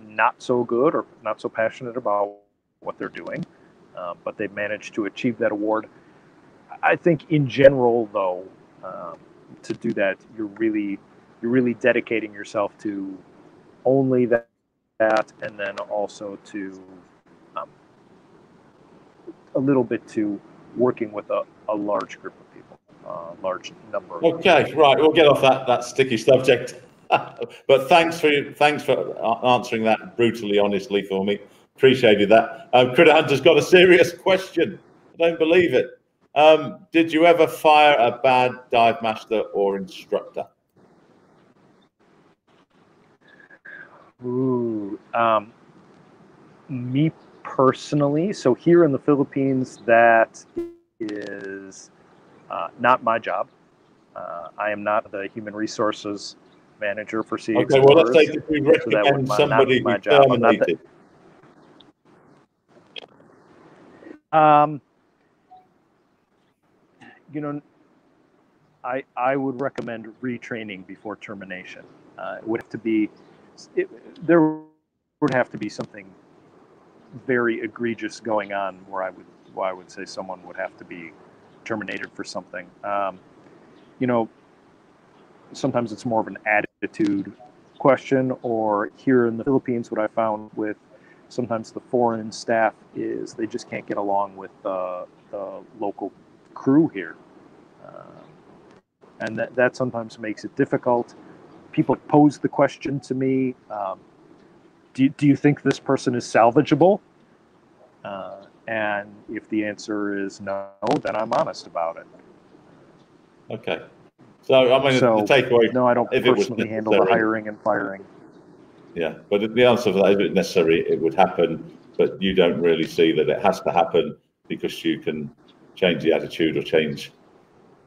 not so good or not so passionate about what they're doing, uh, but they've managed to achieve that award. I think in general, though, um, to do that, you're really you're really dedicating yourself to only that, that and then also to um, a little bit to working with a, a large group of people, a uh, large number. Of okay, right. We'll get off that that sticky subject. but thanks for thanks for answering that brutally honestly for me. Appreciated that. Um, Critter Hunter's got a serious question. I don't believe it. Um, did you ever fire a bad dive master or instructor? Ooh, um, me personally. So here in the Philippines, that is uh, not my job. Uh, I am not the human resources manager for CX. Okay, well, let's say if we recommend so somebody who terminated. Um, you know, I I would recommend retraining before termination. Uh, it would have to be, it, there would have to be something very egregious going on where I would where I would say someone would have to be terminated for something. Um, you know, sometimes it's more of an attitude question, or here in the Philippines, what I found with sometimes the foreign staff is they just can't get along with the local crew here. Uh, and that, that sometimes makes it difficult. People pose the question to me um, do, do you think this person is salvageable? Uh, and if the answer is no, then I'm honest about it. Okay. So, I mean, so, the takeaway. No, I don't personally handle the hiring and firing. Yeah, but the answer for that, if it necessary, it would happen, but you don't really see that it has to happen because you can change the attitude or change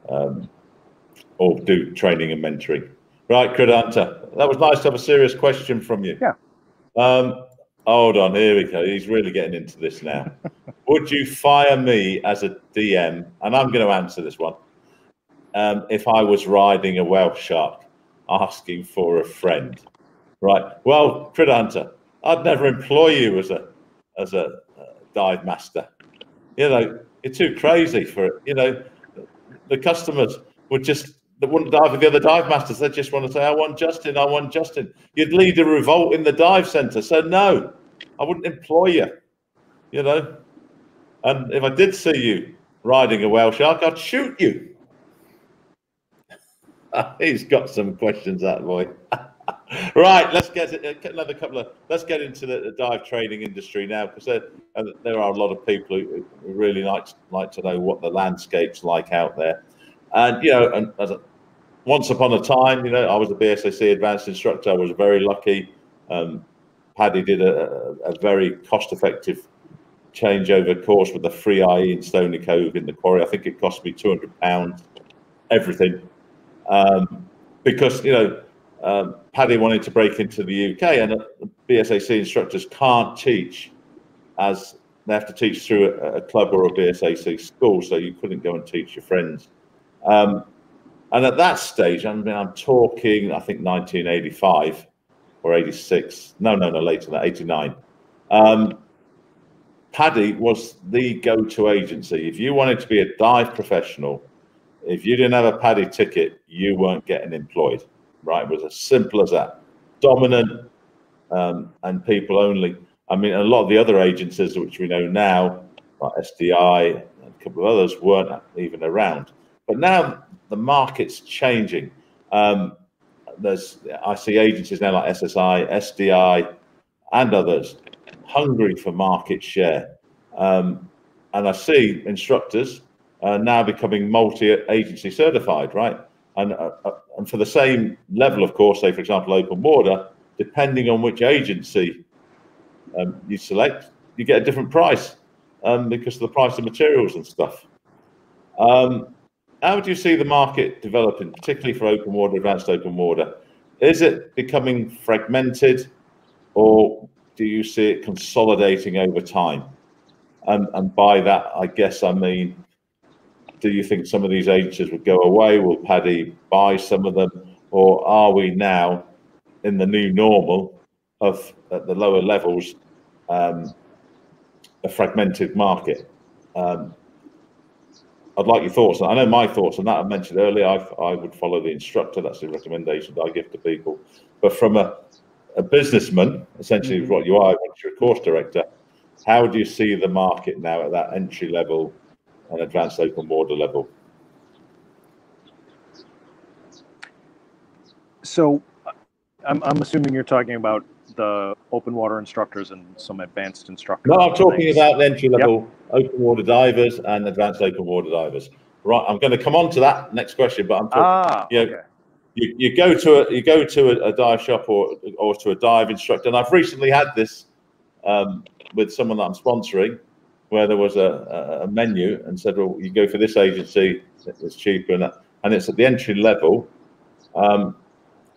um, or do training and mentoring. Right, Credanta, that was nice to have a serious question from you. Yeah. Um, hold on, here we go. He's really getting into this now. Would you fire me as a DM? And I'm going to answer this one. Um, if I was riding a whale shark asking for a friend, right? Well, Credanta, I'd never employ you as a as a uh, dive master. You know, you're too crazy for it. You know, the customers would just they wouldn't dive with the other dive masters. They just want to say, "I want Justin. I want Justin." You'd lead a revolt in the dive center. So no, I wouldn't employ you. You know, and if I did see you riding a whale shark, I'd shoot you. He's got some questions, that boy. right, let's get uh, another couple of. Let's get into the, the dive training industry now, because there, uh, there are a lot of people who, really like like to know what the landscape's like out there. And you know, and a, once upon a time, you know, I was a BSAC advanced instructor. I was very lucky. Um, PADI did a, a very cost-effective changeover course with the free IE in Stony Cove in the quarry. I think it cost me two hundred pounds, everything, um, because you know um, PADI wanted to break into the UK, and uh, BSAC instructors can't teach as they have to teach through a, a, club or a BSAC school, so you couldn't go and teach your friends. Um, and at that stage, I mean, I'm talking, I think 1985 or 86. No, no, no, later than 89. Um, PADI was the go-to agency. If you wanted to be a dive professional, if you didn't have a PADI ticket, you weren't getting employed right? It was as simple as that. Dominant um, and people only. I mean, a lot of the other agencies which we know now, like SDI and a couple of others, weren't even around. But now the market's changing. Um, there's I see agencies now like SSI, SDI, and others hungry for market share. Um, and I see instructors uh, now becoming multi-agency certified, right? And, uh, uh, and for the same level, of course, say for example, open water, depending on which agency um, you select, you get a different price um, because of the price of materials and stuff. Um, how do you see the market developing, particularly for open water, advanced open water? Is it becoming fragmented, or do you see it consolidating over time? And, and by that, I guess I mean do you think some of these agencies would go away? Will PADI buy some of them? Or are we now in the new normal of at the lower levels um, a fragmented market? Um, I'd like your thoughts. I know my thoughts on that. I mentioned earlier, I, I would follow the instructor. That's the recommendation that I give to people. But from a, a businessman, essentially, mm-hmm. what you are, once you're a course director, how do you see the market now at that entry level and advanced open water level? So I'm, I'm assuming you're talking about the open water instructors and some advanced instructors. No, I'm talking things. about the entry level yep. open water divers and advanced open water divers. Right, I'm going to come on to that next question, but I'm talking, ah, you, know, okay. you, you go to a you go to a, a, dive shop or or to a dive instructor, and I've recently had this um, with someone that I'm sponsoring, where there was a, a menu and said, well, you go for this agency, it's cheaper, and, and it's at the entry level. Um,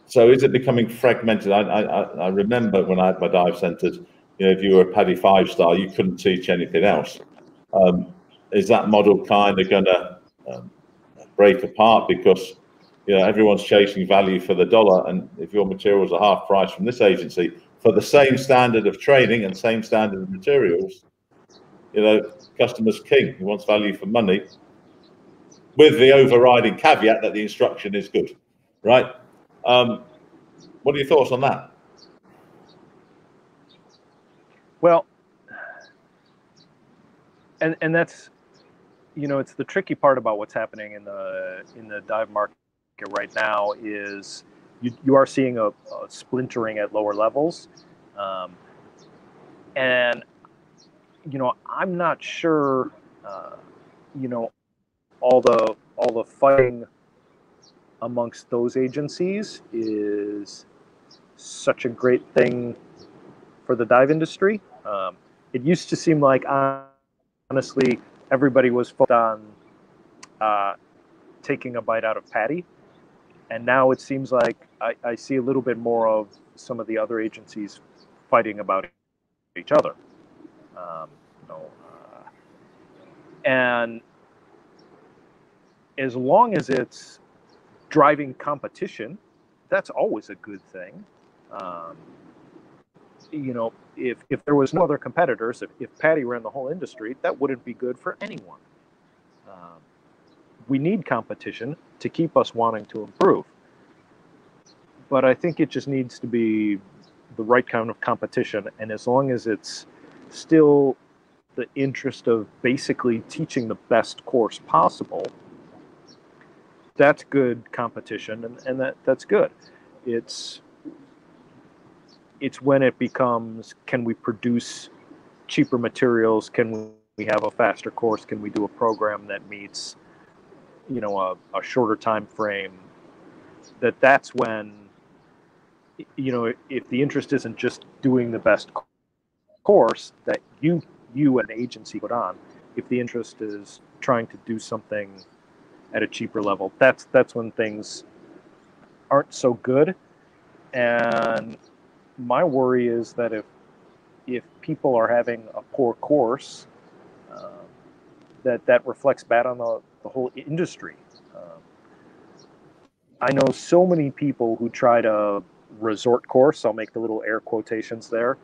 so is it becoming fragmented? I, I, I remember when I had my dive centres, you know, if you were a PADI five star, you couldn't teach anything else. Um, is that model kind of going to um, break apart because you know everyone's chasing value for the dollar, and if your materials are half price from this agency for the same standard of training and same standard of materials, you know, customer's king. He wants value for money, with the overriding caveat that the instruction is good, right? Um, what are your thoughts on that? Well, and and that's you know it's the tricky part about what's happening in the in the dive market right now is you, you are seeing a, a splintering at lower levels um, and you know i'm not sure uh, you know all the all the fighting amongst those agencies is such a great thing for the dive industry. Um, it used to seem like, honestly, everybody was focused on uh, taking a bite out of PADI, And now it seems like I, I, see a little bit more of some of the other agencies fighting about each other. Um, know, and as long as it's driving competition, that's always a good thing. Um, you know, if if there was no other competitors, if, if PADI ran the whole industry, that wouldn't be good for anyone. Um, we need competition to keep us wanting to improve. But I think it just needs to be the right kind of competition, and as long as it's still the interest of basically teaching the best course possible, that's good competition, and, and that that's good. It's it's when it becomes can we produce cheaper materials? Can we have a faster course? Can we do a program that meets you know a, a shorter time frame? That that's when you know if the interest isn't just doing the best course that you you an agency put on if the interest is trying to do something at a cheaper level. That's that's when things aren't so good. And my worry is that if if people are having a poor course, uh, that that reflects bad on the, the whole industry. Um, I know so many people who tried a resort course. I'll make the little air quotations there,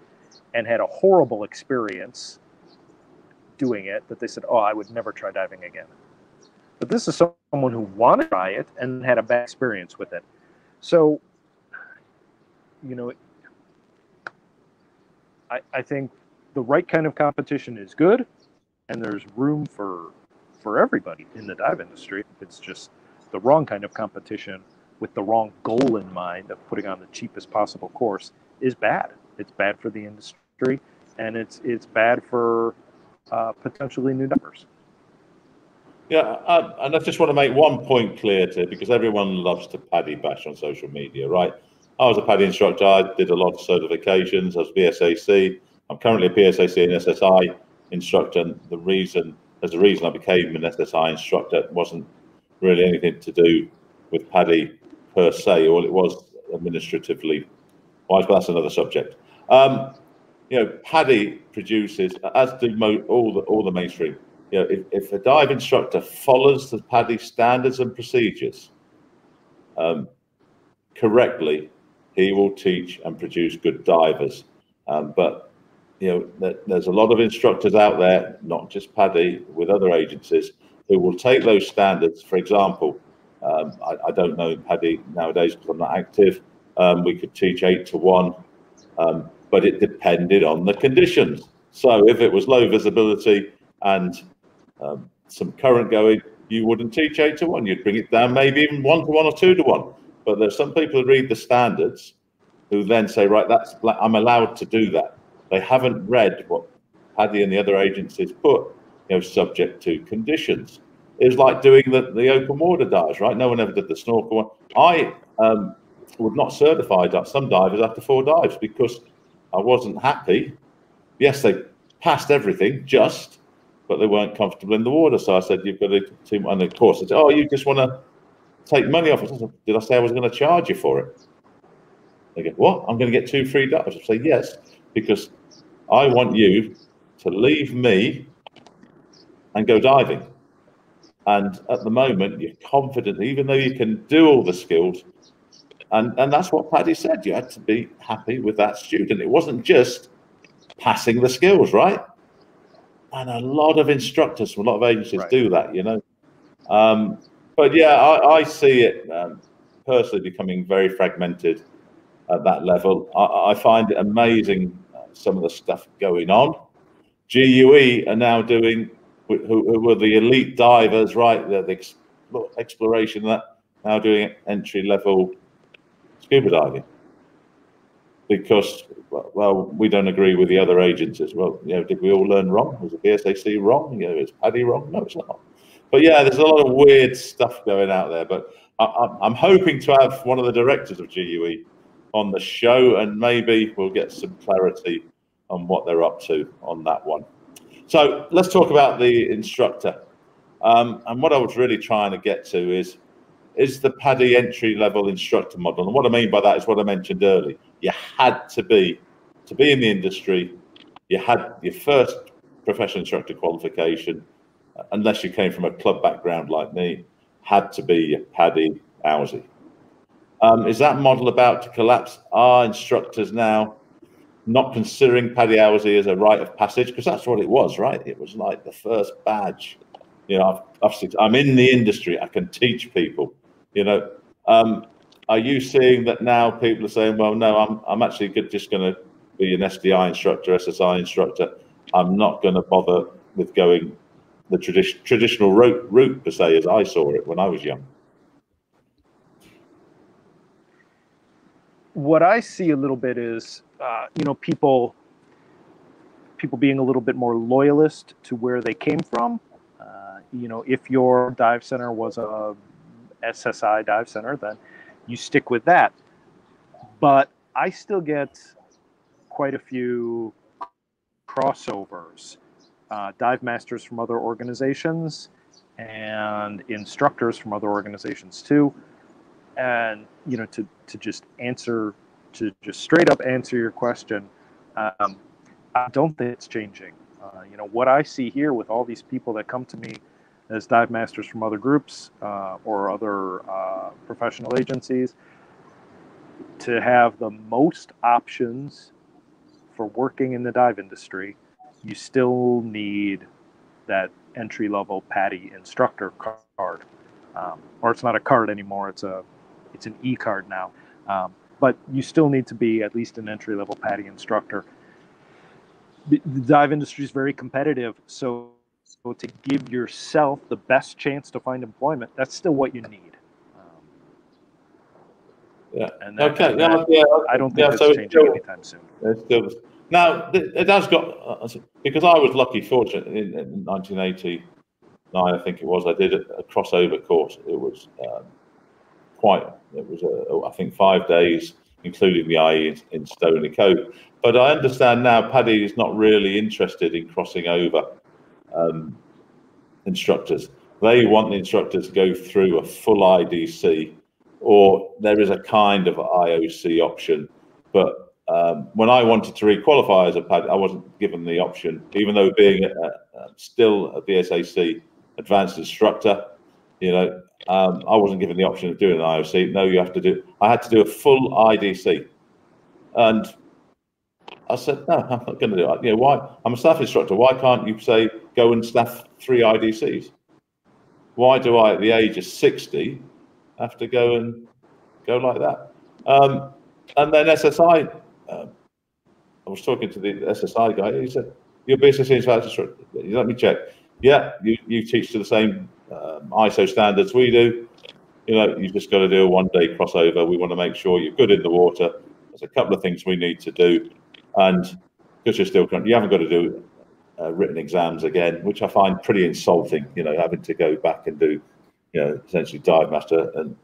and had a horrible experience doing it. That they said, "Oh, I would never try diving again." But this is someone who wanted to try it and had a bad experience with it. So, you know, I, I think the right kind of competition is good, and there's room for for everybody in the dive industry. It's just the wrong kind of competition with the wrong goal in mind of putting on the cheapest possible course is bad. It's bad for the industry, and it's it's bad for uh, potentially new numbers. Yeah, and I just want to make one point clear to because everyone loves to PADI bash on social media, right? I was a PADI instructor. I did a lot of certifications. I was BSAC. I'm currently a BSAC and SSI instructor. And the reason, there's a reason I became an SSI instructor. Wasn't really anything to do with PADI per se. All it was administratively wise, but that's another subject. Um, you know, PADI produces, as do all the all the mainstream. You know, if, if a dive instructor follows the PADI standards and procedures um, correctly, he will teach and produce good divers. Um, but you know, there's a lot of instructors out there, not just PADI, with other agencies, who will take those standards. For example, um, I, I, don't know PADI nowadays because I'm not active. Um, we could teach eight to one, um, but it depended on the conditions. So if it was low visibility and um, some current going, you wouldn't teach eight to one. You'd bring it down, maybe even one to one or two to one. But there's some people who read the standards who then say, right, that's I'm allowed to do that. They haven't read what PADI and the other agencies put, you know, subject to conditions. It's like doing the, the open water dives, right? No one ever did the snorkel one. I um, would not certify some divers after four dives because I wasn't happy. Yes, they passed everything just, but they weren't comfortable in the water. So I said, you've got to, and of course, I said, oh, you just want to take money off us. Did I say I was going to charge you for it? They go, what? I'm going to get two free dives. I say, yes, because I want you to leave me and go diving. And at the moment, you're confident, even though you can do all the skills. And, and that's what PADI said. You had to be happy with that student. It wasn't just passing the skills, right? And a lot of instructors from a lot of agencies right. do that, you know. Um, but yeah, I, I see it um, personally becoming very fragmented at that level. I, I find it amazing uh, some of the stuff going on. GUE are now doing, who, who were the elite divers, right? The, the exploration that now doing entry level scuba diving. Because well we don't agree with the other agencies. Well you know did we all learn wrong? Was the bsac wrong? You know is PADI wrong? No it's not. But yeah there's a lot of weird stuff going out there but I, am hoping to have one of the directors of GUE on the show, and maybe we'll get some clarity on what they're up to on that one. So let's talk about the instructor. Um, and what I was really trying to get to is is the PADI entry level instructor model. And what I mean by that is what I mentioned earlier. You had to be to be in the industry. You had your first professional instructor qualification, unless you came from a club background like me, had to be PADI OWSI. Um, is that model about to collapse? Are instructors now not considering PADI OWSI as a rite of passage? Because that's what it was, right? It was like the first badge. You know, I've, i am in the industry. I can teach people. You know, um, are you seeing that now? People are saying, "Well, no, I'm I'm actually just going to be an SDI instructor, SSI instructor. I'm not going to bother with going the tradi- traditional route, route per se, as I saw it when I was young." what I see a little bit is, uh, you know, people people being a little bit more loyalist to where they came from. Uh, you know, if your dive center was a SSI dive center, then you stick with that. But I still get quite a few crossovers, uh, dive masters from other organizations and instructors from other organizations too and you know to to just answer to just straight up answer your question um, i don't think it's changing uh, you know what i see here with all these people that come to me as dive masters from other groups uh, or other uh, professional agencies to have the most options for working in the dive industry you still need that entry level PADI instructor card um, or it's not a card anymore it's a it's an e card now. Um, but you still need to be at least an entry level PADI instructor. The dive industry is very competitive, so to give yourself the best chance to find employment, that's still what you need. Um, yeah. And that, okay. That, yeah, I don't think yeah, so changing still, anytime soon. Still, now it has got uh, because I was lucky, fortunate in, in 1980 I think it was. I did a, a crossover course. It was um, quite. It was a, I think five days, including the IE in, in Stony Cove. But I understand now PADI is not really interested in crossing over um, instructors. They want the instructors to go through a full IDC, or there is a kind of IOC option. But um, when I wanted to requalify as a PADI, I wasn't given the option, even though being a, a, still a BSAC advanced instructor, you know, um, I wasn't given the option of doing an IOC. No, you have to do. I had to do a full IDC, and I said, no, I'm not going to do it. You know, why? I'm a staff instructor. Why can't you say go and staff three IDCs? Why do I, at the age of 60, have to go and go like that? Um, and then SSI, um, I was talking to the SSI guy. He said, "Your business instructor." Let me check. Yeah, you, you teach to the same um, ISO standards we do. You know, you've just got to do a one day crossover. We want to make sure you're good in the water. There's a couple of things we need to do, and because you're still you haven't got to do uh, written exams again, which I find pretty insulting. You know, having to go back and do, you know, essentially dive master. And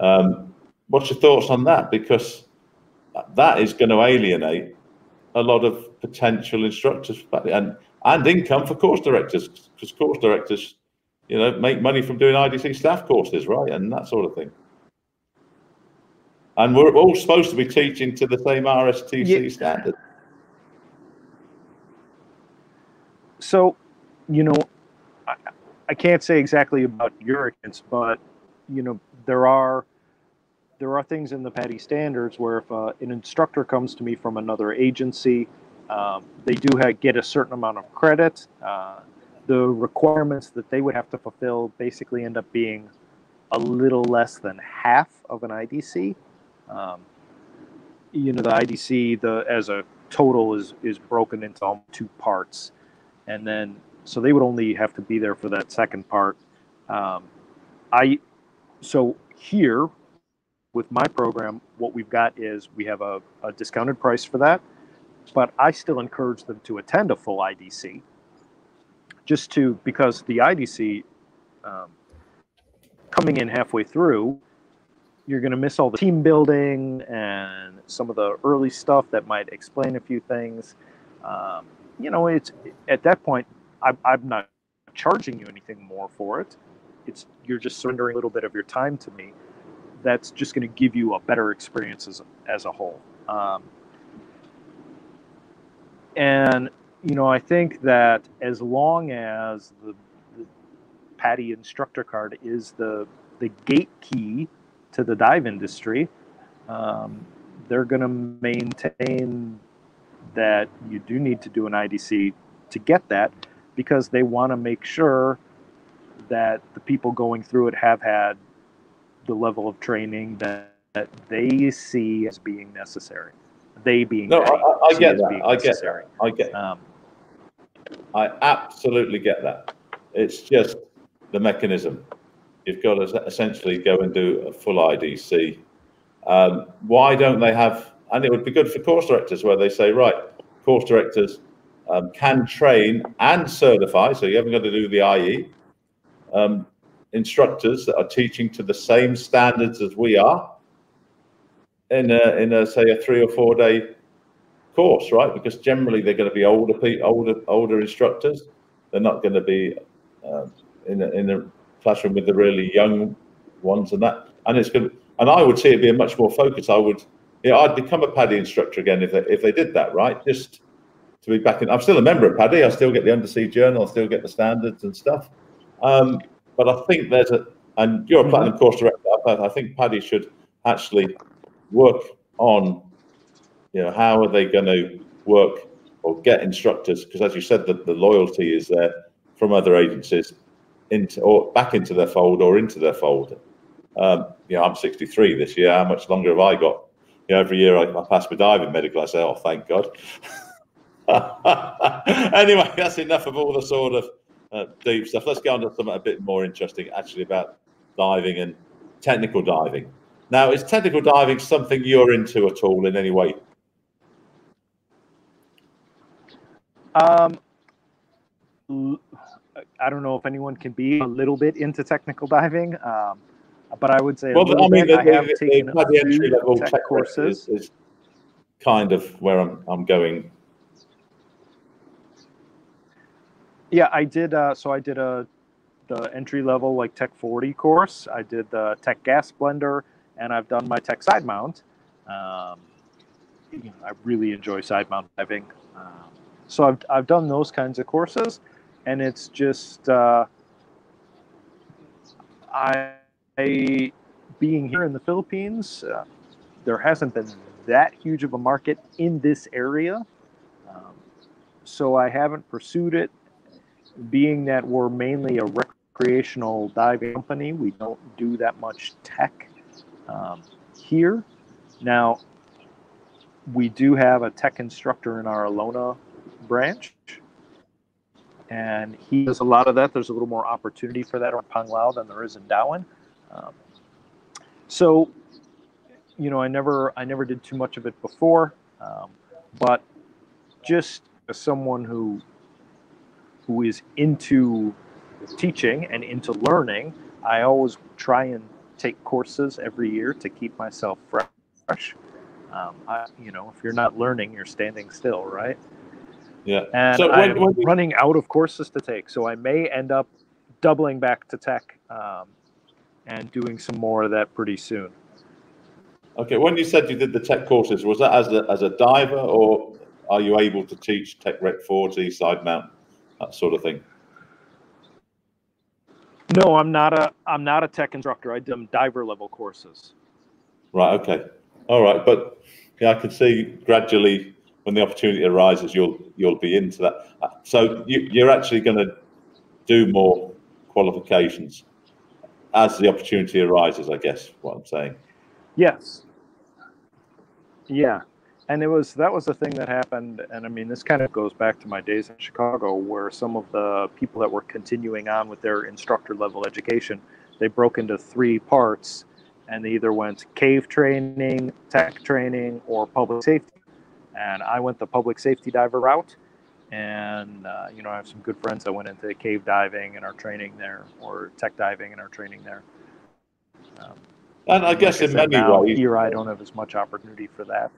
um, what's your thoughts on that? Because that is going to alienate a lot of potential instructors and and income for course directors because course directors, you know, make money from doing IDC staff courses, right, and that sort of thing. And we're all supposed to be teaching to the same RSTC yeah. standard. So, you know, I, I can't say exactly about Uricants, but you know, there are there are things in the PADI standards where if uh, an instructor comes to me from another agency, um, they do have, get a certain amount of credit. Uh, the requirements that they would have to fulfill basically end up being a little less than half of an IDC. Um, you know, the IDC, the as a total is is broken into two parts, and then so they would only have to be there for that second part. Um, I so here with my program, what we've got is we have a, a discounted price for that, but I still encourage them to attend a full IDC just to because the IDC um, coming in halfway through, you're going to miss all the team building and some of the early stuff that might explain a few things. Um, you know, it's at that point, I, I'm not charging you anything more for it. It's you're just surrendering a little bit of your time to me that's just going to give you a better experience as, as a whole. Um, and, you know, I think that as long as the, the PADI instructor card is the, the gate key to the dive industry, um, they're going to maintain that you do need to do an IDC to get that because they want to make sure that the people going through it have had the level of training that, that they see as being necessary. They being no, I, I, get that. I get that. I get. Um, I absolutely get that. It's just the mechanism. You've got to essentially go and do a full IDC. Um, why don't they have? And it would be good for course directors where they say, right, course directors um, can train and certify. So you haven't got to do the IE. Um, instructors that are teaching to the same standards as we are in a, in a say a three or four day course, right? Because generally they're going to be older older older instructors. They're not going to be uh, in a, in a classroom with the really young ones and that. And it's going. To, and I would see it being much more focused. I would. Yeah, I'd become a PADI instructor again if they if they did that, right? Just to be back in. I'm still a member of PADI. I still get the undersea journal. I still get the standards and stuff. Um, but I think there's a, and you're a platinum mm-hmm. course director. I think PADI should actually work on, you know, how are they going to work or get instructors? Because as you said, the, the loyalty is there from other agencies into or back into their fold or into their fold. Um, you know, I'm 63 this year. How much longer have I got? You know, every year I, I pass my diving medical. I say, oh, thank God. anyway, that's enough of all the sort of uh, deep stuff. Let's go on to something a bit more interesting, actually, about diving and technical diving. Now, is technical diving something you're into at all in any way? Um, I don't know if anyone can be a little bit into technical diving, um, but I would say well, I mean, the, I have the, taken the, entry level tech tech courses. Is, is kind of where I'm, I'm going. Yeah, I did. Uh, so I did a the entry level like Tech 40 course. I did the Tech Gas Blender, and I've done my Tech Side Mount. Um, you know, I really enjoy side mount diving. Um, so I've, I've done those kinds of courses, and it's just uh, I being here in the Philippines, uh, there hasn't been that huge of a market in this area. Um, so I haven't pursued it. Being that we're mainly a recreational diving company, we don't do that much tech um, here. Now, we do have a tech instructor in our Alona branch, and he does a lot of that. There's a little more opportunity for that on Panglao than there is in Dauin. Um, so, you know, I never I never did too much of it before, um, but just as someone who who is into teaching and into learning, I always try and take courses every year to keep myself fresh. Um, I, you know, if you're not learning, you're standing still, right? Yeah. And So I'm when- when you- running out of courses to take, so I may end up doubling back to tech um, and doing some more of that pretty soon. Okay, when you said you did the tech courses, was that as a, as a diver or are you able to teach Tech Rec 40, side mount, that sort of thing? No, I'm not a I'm not a tech instructor. I do diver level courses. Right, okay. All right, but yeah, I can see gradually when the opportunity arises, you'll you'll be into that. So you, you're actually going to do more qualifications as the opportunity arises, I guess, what I'm saying. Yes. Yeah. And it was that was the thing that happened and I mean this kind of goes back to my days in Chicago where some of the people that were continuing on with their instructor level education they broke into three parts and they either went cave training, tech training or public safety. And I went the public safety diver route and uh, you know I have some good friends that went into cave diving and are training there or tech diving and are training there. Um, And I like guess in said, many now, ways, here I don't have as much opportunity for that.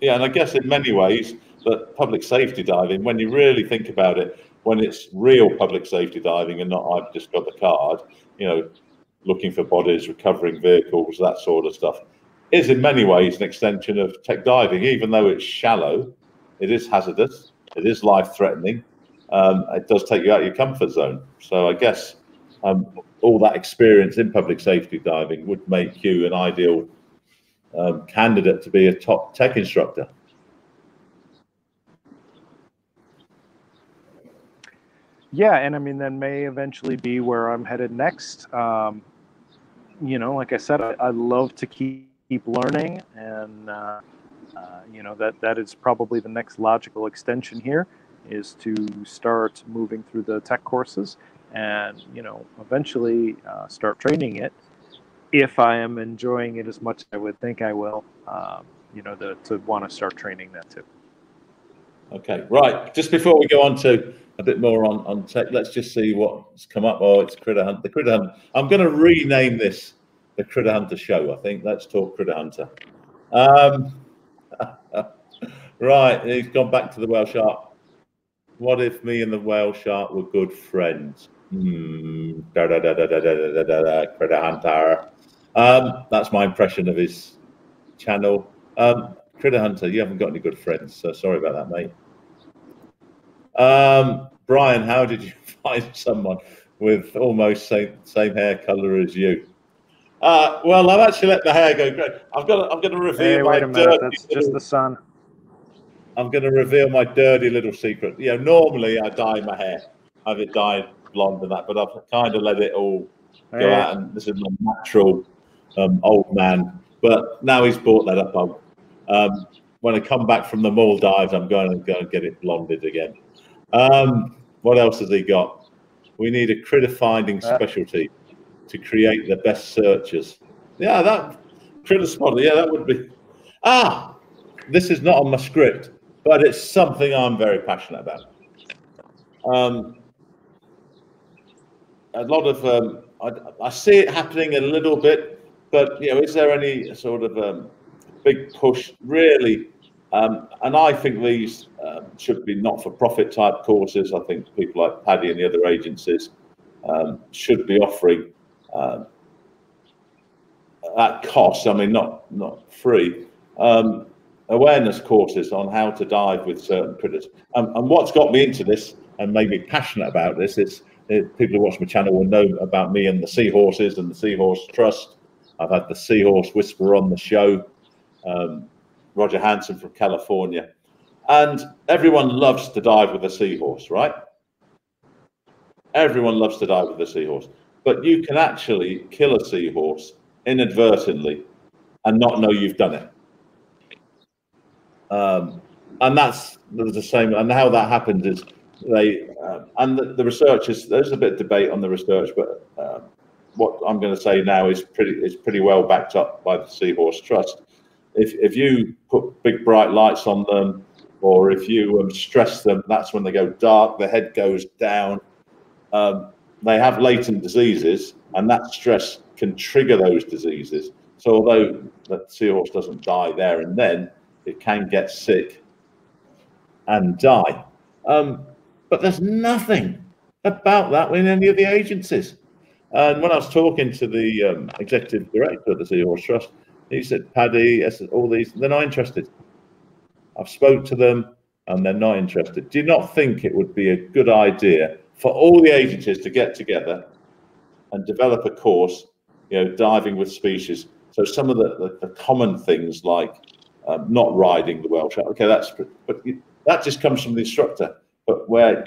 Yeah, and I guess in many ways, that public safety diving, when you really think about it, when it's real public safety diving and not I've just got the card, you know, looking for bodies, recovering vehicles, that sort of stuff, is in many ways an extension of tech diving, even though it's shallow, it is hazardous, it is life threatening, um, it does take you out of your comfort zone. So I guess um, all that experience in public safety diving would make you an ideal um, candidate to be a top tech instructor. Yeah, and I mean, that may eventually be where I'm headed next. Um, you know, like I said, I, I love to keep, keep learning, and uh, uh, you know that that is probably the next logical extension here is to start moving through the tech courses, and you know, eventually uh, start training it. If I am enjoying it as much as I would think I will, um, you know, the, to want to start training that too. Okay, right. Just before we go on to a bit more on, on tech, let's just see what's come up. Oh, it's Critter Hunt. The Critter Hunt. I'm going to rename this the Critter Hunter Show. I think. Let's talk Critter Hunter. Um, right, he's gone back to the whale shark. What if me and the whale shark were good friends? Hmm. Hunter. Um, that's my impression of his channel. Um, Critter Hunter, you haven't got any good friends, so sorry about that, mate. Um, Brian, how did you find someone with almost same same hair color as you? Uh, well, I've actually let the hair go grey. I've got. I'm going to reveal Hey, my wait a minute, dirty that's just little- the sun. I'm going to reveal my dirty little secret. You know, normally I dye my hair, have it dyed blonde and that, but I've kind of let it all go Hey. out, and this is my natural um, old man. But now he's brought that up. Um, when I come back from the Maldives, I'm going to go and get it blonded again. Um, what else has he got? We need a critter finding Uh, specialty to create the best searches. Yeah, that critter spotter. Yeah, that would be. Ah, this is not on my script, but it's something I'm very passionate about. Um, a lot of um, I, I, see it happening a little bit, but you know, is there any sort of um, big push really? Um, and I think these um, should be not-for-profit type courses. I think people like PADI and the other agencies um, should be offering uh, at cost. I mean, not not free um, awareness courses on how to dive with certain predators. and what's got me into this and made me passionate about this is people who watch my channel will know about me and the seahorses and the Seahorse Trust. I've had the Seahorse Whisperer on the show, um, Roger Hanson from California. And everyone loves to dive with a seahorse, right? Everyone loves to dive with a seahorse. But you can actually kill a seahorse inadvertently and not know you've done it. Um, and that's the same. And how that happens is they uh, and the, the researchers. There's a bit of debate on the research, but uh, what I'm going to say now is pretty is pretty well backed up by the Seahorse Trust. If if you put big bright lights on them, or if you um, stress them, that's when they go dark. The head goes down. Um, they have latent diseases, and that stress can trigger those diseases. So although the seahorse doesn't die there and then, it can get sick and die. Um, but there's nothing about that in any of the agencies. And when I was talking to the um, executive director of the Seahorse Trust, he said, PADI, all these, they're not interested. I've spoke to them and they're not interested. Do you not think it would be a good idea for all the agencies to get together and develop a course, you know, diving with species? So some of the, the, the common things like um, not riding the whale shark, okay, that's, but that just comes from the instructor but where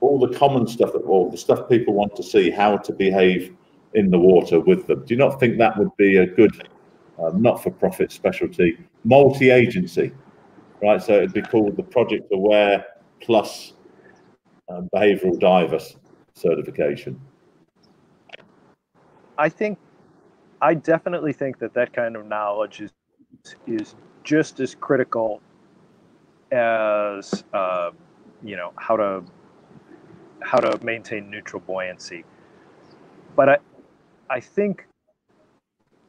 all the common stuff, all the stuff people want to see, how to behave in the water with them. Do you not think that would be a good um, not-for-profit specialty, multi-agency, right? So it'd be called the Project Aware Plus um, Behavioral Divers certification. I think, I definitely think that that kind of knowledge is is just as critical as uh, you know how to how to maintain neutral buoyancy. But I I think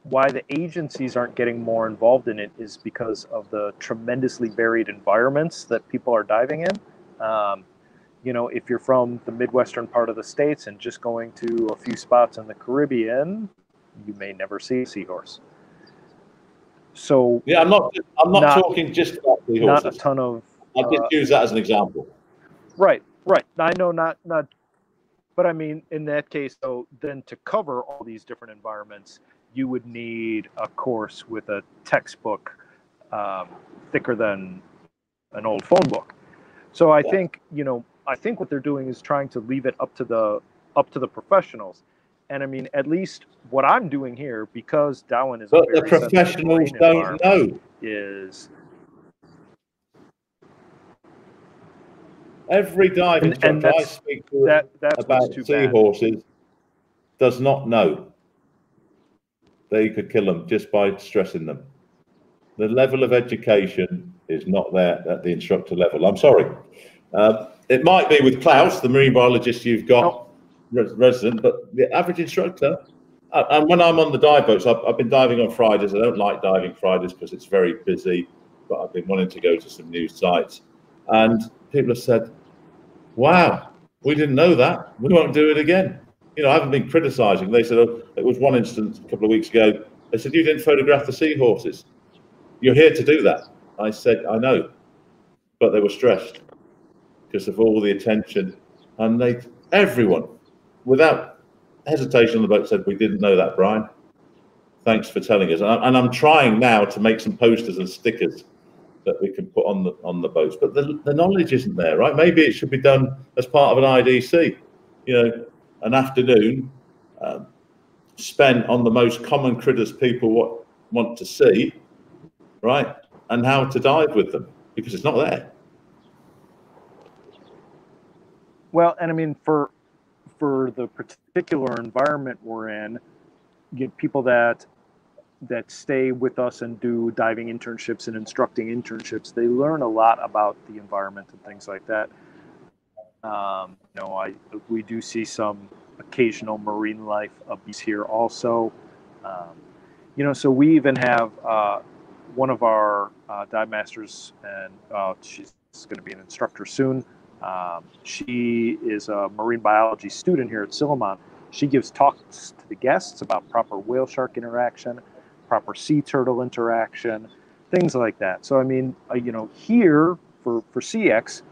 why the agencies aren't getting more involved in it is because of the tremendously varied environments that people are diving in. Um, you know, if you're from the midwestern part of the states and just going to a few spots in the Caribbean, you may never see a seahorse. So yeah, I'm not. I'm not, not talking just about seahorses. Not a ton of. I just uh, use that as an example. Right, right. I know not not, but I mean in that case, though, then to cover all these different environments, you would need a course with a textbook um, thicker than an old phone book. So I yeah. think you know I think what they're doing is trying to leave it up to the up to the professionals. And I mean, at least what I'm doing here, because Dauin is. But the professionals don't know. Is Every diving instructor I speak to that, about seahorses bad. does not know that you could kill them just by stressing them. The level of education is not there at the instructor level. I'm sorry. Uh, it might be with Klaus, the marine biologist you've got resident, but the average instructor. Uh, and when I'm on the dive boats, I've, I've been diving on Fridays. I don't like diving Fridays because it's very busy, but I've been wanting to go to some new sites. And people have said, wow, we didn't know that. We won't do it again. You know, I haven't been criticizing. They said, oh, it was one instance a couple of weeks ago. They said, you didn't photograph the seahorses. You're here to do that. I said, I know. But they were stressed because of all the attention. And they, everyone, without hesitation on the boat, said, we didn't know that, Brian. Thanks for telling us. And I'm trying now to make some posters and stickers that we can put on the on the boats. But the, the knowledge isn't there, right? Maybe it should be done as part of an IDC. You know, an afternoon um, spent on the most common critters people want, want to see, right? And how to dive with them because it's not there. Well, and I mean for for the particular environment we're in, get people that that stay with us and do diving internships and instructing internships, they learn a lot about the environment and things like that. Um, you know, I we do see some occasional marine life abuse here also. Um, you know, so we even have uh, one of our uh, dive masters, and uh, she's going to be an instructor soon. Um, she is a marine biology student here at Silliman. She gives talks to the guests about proper whale shark interaction, proper sea turtle interaction, things like that. So, I mean, uh, you know, here for, for CX,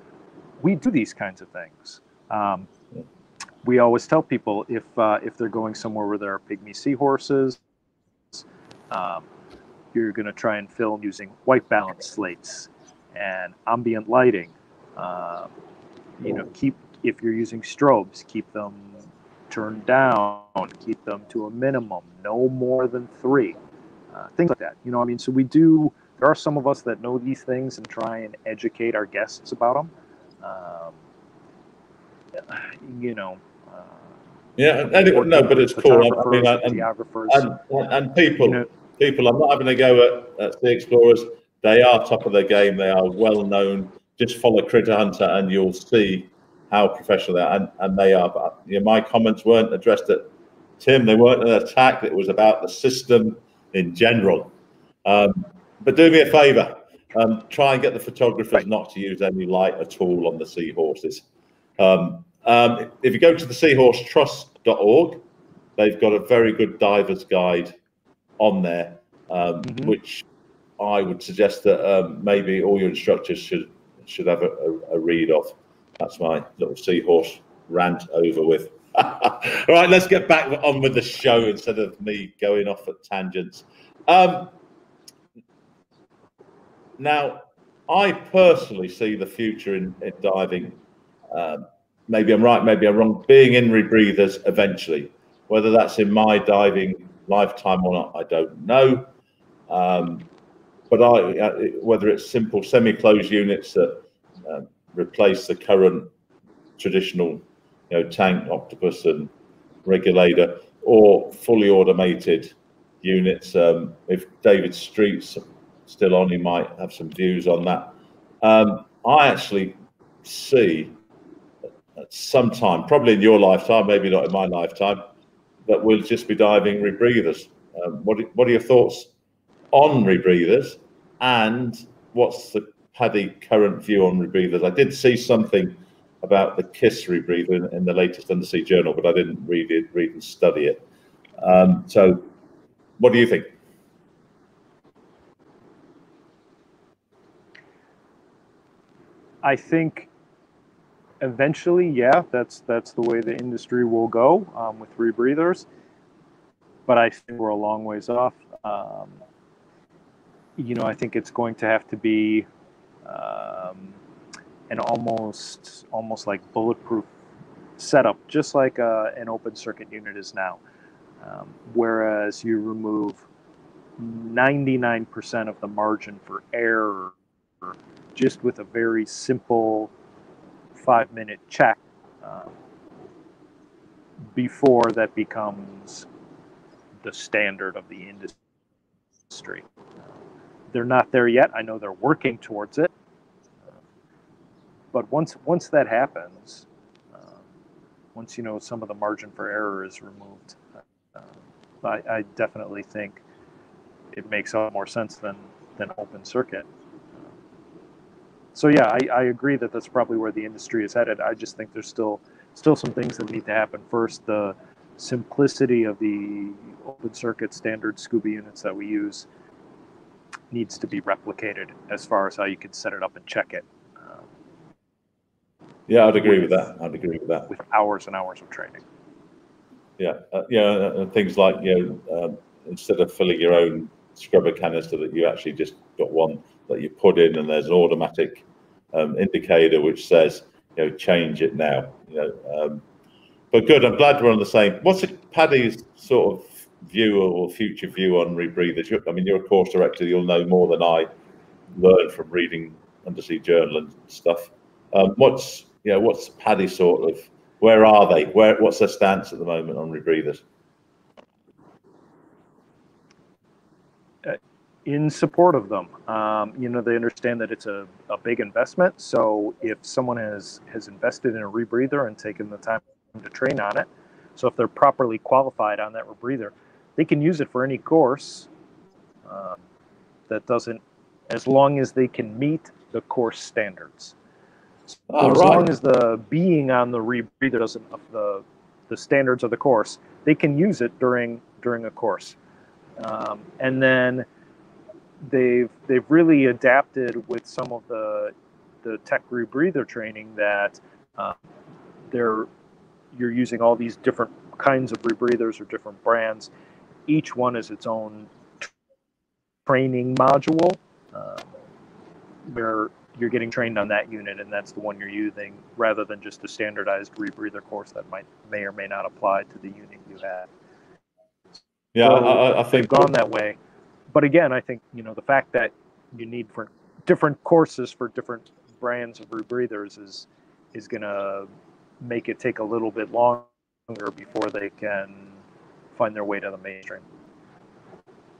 we do these kinds of things. Um, we always tell people if uh, if they're going somewhere where there are pygmy seahorses, um, you're going to try and film using white balance slates and ambient lighting. Uh, you know, keep if you're using strobes, keep them turned down, keep them to a minimum, no more than three, uh, things like that. You know, I mean, so we do. There are some of us that know these things and try and educate our guests about them. Um, you know. Uh, yeah, and no, but it's cool. I mean, and, and, and, people, you know, people. I'm not having a go at, at the explorers. They are top of their game. They are well known. Just follow Critter Hunter, and you'll see how professional they are. And, and they are. But you know, my comments weren't addressed at Tim. They weren't an attack. It was about the system in general. Um, but do me a favour. Um, try and get the photographers not to use any light at all on the seahorses. Um, um, if you go to the seahorsetrust.org, they've got a very good diver's guide on there, um, mm-hmm. which I would suggest that um, maybe all your instructors should should have a, a, a, read of. That's my little seahorse rant over with. all right, let's get back on with the show instead of me going off at tangents. Um, now, I personally see the future in, in diving. Um, maybe I'm right, maybe I'm wrong. Being in rebreathers eventually, whether that's in my diving lifetime or not, I don't know. Um, but I, whether it's simple semi-closed units that uh, replace the current traditional, you know, tank, octopus, and regulator, or fully automated units. Um, if David Street's still on, he might have some views on that. Um, I actually see at some time, probably in your lifetime, maybe not in my lifetime, that we'll just be diving rebreathers. Um, what, what are your thoughts on rebreathers and what's the PADI current view on rebreathers? I did see something about the KISS rebreather in, in the latest undersea journal, but I didn't read it, read and study it. Um, so what do you think? I think eventually, yeah, that's that's the way the industry will go um, with rebreathers. But I think we're a long ways off. Um, you know, I think it's going to have to be um, an almost almost like bulletproof setup, just like uh, an open circuit unit is now. Um, whereas you remove 99% of the margin for error just with a very simple five minute check uh, before that becomes the standard of the industry. They're not there yet. I know they're working towards it. but once once that happens, uh, once you know some of the margin for error is removed, uh, I, I, definitely think it makes a lot more sense than than open circuit so yeah, I, I agree that that's probably where the industry is headed. I just think there's still still some things that need to happen. First, the simplicity of the open circuit standard scuba units that we use needs to be replicated as far as how you can set it up and check it. Um, yeah, I'd agree with, with, that. I'd agree with that. With hours and hours of training. Yeah, uh, yeah, and things like you know, um, instead of filling your own scrubber canister, that you actually just got one that you put in, and there's an automatic um, indicator which says, you know, change it now. You know, um, but good. I'm glad we're on the same. What's PADI's sort of view or future view on rebreathers? I mean, you're a course director. You'll know more than I learned from reading undersea journal and stuff. Um, what's you know, what's PADI sort of? Where are they? Where what's their stance at the moment on rebreathers? in support of them. Um, you know, they understand that it's a, a big investment. So if someone has, has invested in a rebreather and taken the time to train on it, so if they're properly qualified on that rebreather, they can use it for any course um, that doesn't, as long as they can meet the course standards. So Oh, as right. long as the being on the rebreather doesn't the the standards of the course, they can use it during during a course. Um, and then they've they've really adapted with some of the the tech rebreather training that uh, they're you're using all these different kinds of rebreathers or different brands. Each one is its own training module um, where you're getting trained on that unit and that's the one you're using rather than just a standardized rebreather course that might may or may not apply to the unit you have Yeah, So I, I, think gone that way. But again, I think you know the fact that you need different different courses for different brands of rebreathers is is going to make it take a little bit longer before they can find their way to the mainstream.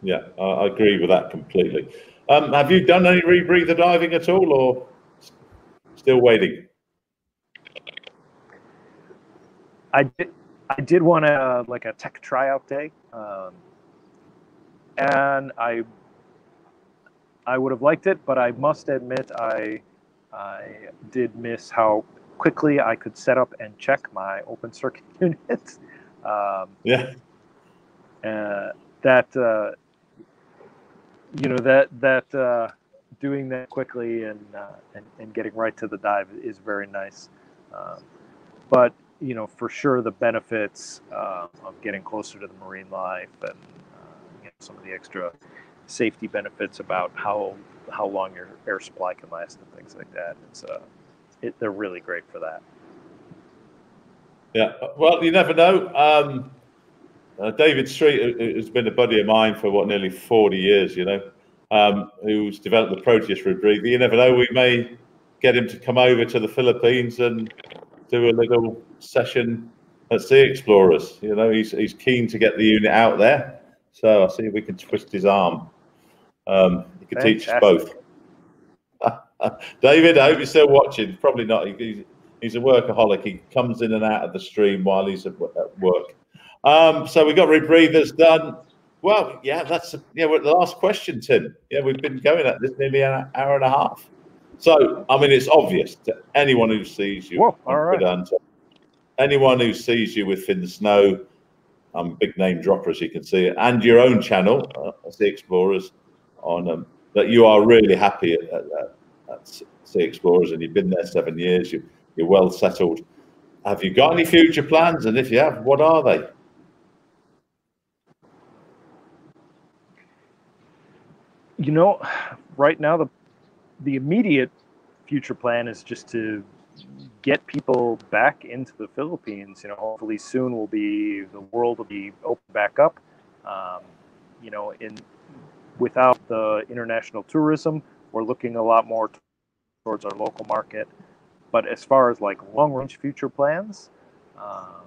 Yeah, I, agree with that completely. Um, have you done any rebreather diving at all, or still waiting? I did I did want a like a tech tryout day, um, and I I would have liked it, but I must admit I I did miss how quickly I could set up and check my open circuit unit. Um, Yeah, uh, that uh, you know that that uh, doing that quickly and, uh, and and getting right to the dive is very nice. Um, but you know, for sure, the benefits uh, of getting closer to the marine life and you know, some of the extra safety benefits about how how long your air supply can last and things like that. It's it, they're really great for that. yeah. Well, you never know. Um, uh, David Street has been a buddy of mine for what nearly forty years. You know, um, who's developed the Proteus rebreather. You never know. We may get him to come over to the Philippines and do a little session at Sea Explorers. You know, he's he's keen to get the unit out there. So I'll see if we can twist his arm. Um, he can teach us both. David, I hope you're still watching. Probably not. He- He's, he's a workaholic. He comes in and out of the stream while he's at work. Um, so we've got rebreathers done. Well, yeah, that's yeah. We're the last question, Tim. Yeah, we've been going at this nearly an hour and a half. So, I mean, it's obvious to anyone who sees you. Whoa, all right. Anyone who sees you with Finn Snow, I'm a big name dropper, as you can see, and your own channel, uh, Sea Explorers, on um, that you are really happy at, at, at- at Sea Explorers, and you've been there seven years. You, you're well settled. Have you got any future plans? And if you have, what are they? You know, right now the the immediate future plan is just to get people back into the Philippines. You know, hopefully soon will be the world will be open back up. Um, you know, in without the international tourism, we're looking a lot more towards our local market. But as far as like long range future plans, um,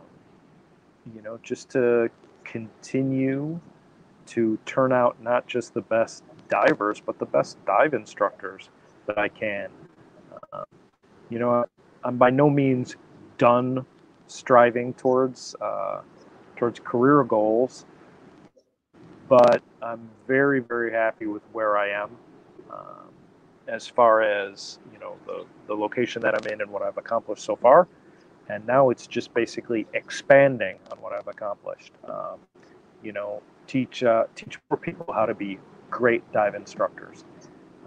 you know, just to continue to turn out not just the best divers, but the best dive instructors that I can. Uh, you know, I'm by no means done striving towards uh, towards career goals, but I'm very, very happy with where I am. Um, as far as you know, the the location that I'm in and what I've accomplished so far, and now it's just basically expanding on what I've accomplished. Um, you know, teach uh, teach more people how to be great dive instructors.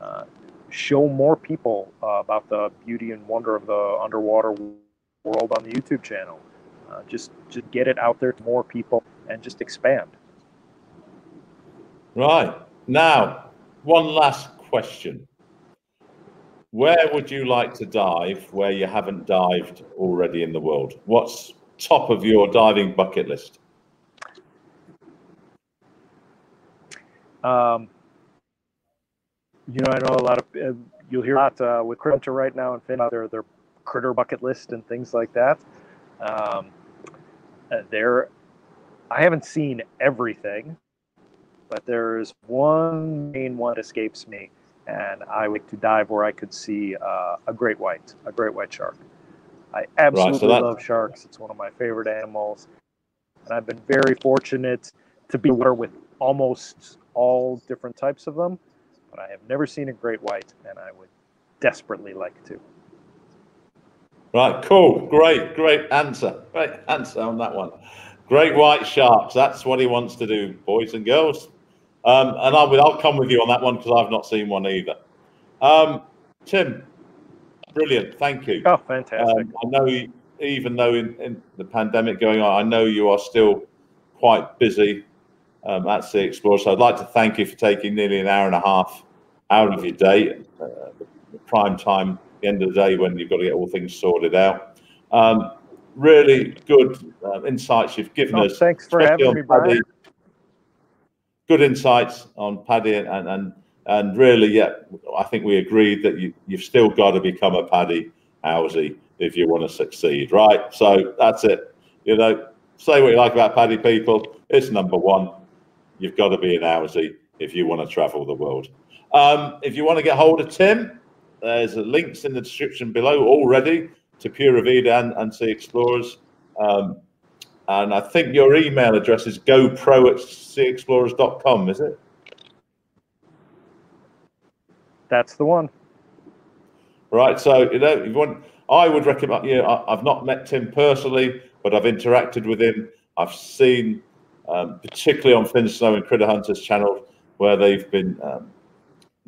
Uh, show more people uh, about the beauty and wonder of the underwater world on the YouTube channel. Uh, just just get it out there to more people and just expand. Right. Now, one last question. Where would you like to dive where you haven't dived already in the world? What's top of your diving bucket list? Um, you know, I know a lot of uh, you'll hear a lot uh, with Critter right now and Finn their their critter bucket list and things like that. Um, uh, there, I haven't seen everything, but there is one main one that escapes me, and I like to dive where I could see uh, a great white, a great white shark. I absolutely right, so love sharks. It's one of my favorite animals, and I've been very fortunate to be water with almost all different types of them. But I have never seen a great white, and I would desperately like to. Right, cool, great, great answer, great answer on that one. Great white sharks. That's what he wants to do, boys and girls. Um, and I'll, I'll come with you on that one because I've not seen one either. Um, Tim, brilliant. Thank you. Oh, fantastic. Um, I know, even though in, in, the pandemic going on, I know you are still quite busy um, at Sea Explorer. So I'd like to thank you for taking nearly an hour and a half out of your day, uh, prime time, the end of the day when you've got to get all things sorted out. Um, really good uh, insights you've given oh, us. Thanks for having me, Brian. Good insights on PADI and, and and really, yeah, I think we agreed that you, you've still got to become a PADI OWSI if you want to succeed, right? So that's it. You know, say what you like about PADI people. It's number one. You've got to be an OWSI if you want to travel the world. Um, if you want to get hold of Tim, there's links in the description below already to Pura Vida and, and Sea Explorers. Um, and I think your email address is gopro at seaexplorers.com, is it? That's the one. Right. So, you know, you want, I would recommend, you know, I, have not met Tim personally, but I've interacted with him. I've seen, um, particularly on Fin Snow and Critter Hunters channel, where they've been um,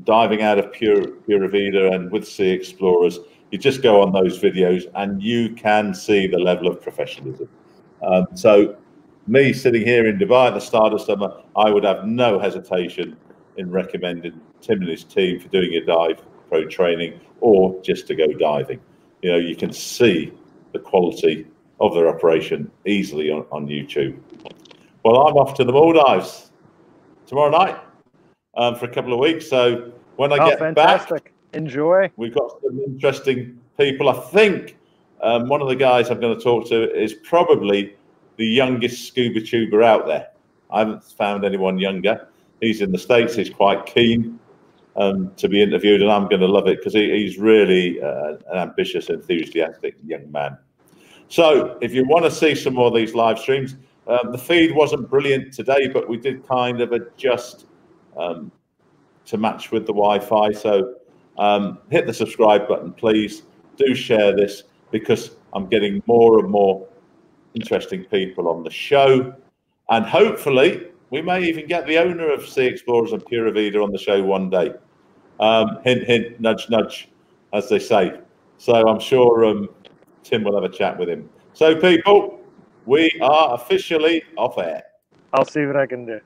diving out of Pure, Pura Vida and with Sea Explorers you just go on those videos and you can see the level of professionalism. Um, so, me sitting here in Dubai at the start of summer, I would have no hesitation in recommending Tim and his team for doing a dive pro training or just to go diving. You know, you can see the quality of their operation easily on, on YouTube. Well, I'm off to the Maldives tomorrow night um, for a couple of weeks. So when I oh, get fantastic. back, Enjoy. We've got some interesting people. I think um, one of the guys I'm going to talk to is probably the youngest scuba tuber out there. I haven't found anyone younger. He's in the States. He's quite keen um, to be interviewed, and I'm going to love it because he, he's really uh, an ambitious, enthusiastic young man. So, if you want to see some more of these live streams, um, the feed wasn't brilliant today, but we did kind of adjust um, to match with the Wi-Fi. So um, hit the subscribe button, please. Do share this because I'm getting more and more interesting people on the show. And hopefully, we may even get the owner of Sea Explorers and Pura Vida on the show one day. Um, hint, hint, nudge, nudge, as they say. So I'm sure um, Tim will have a chat with him. So, people, we are officially off air. I'll see what I can do.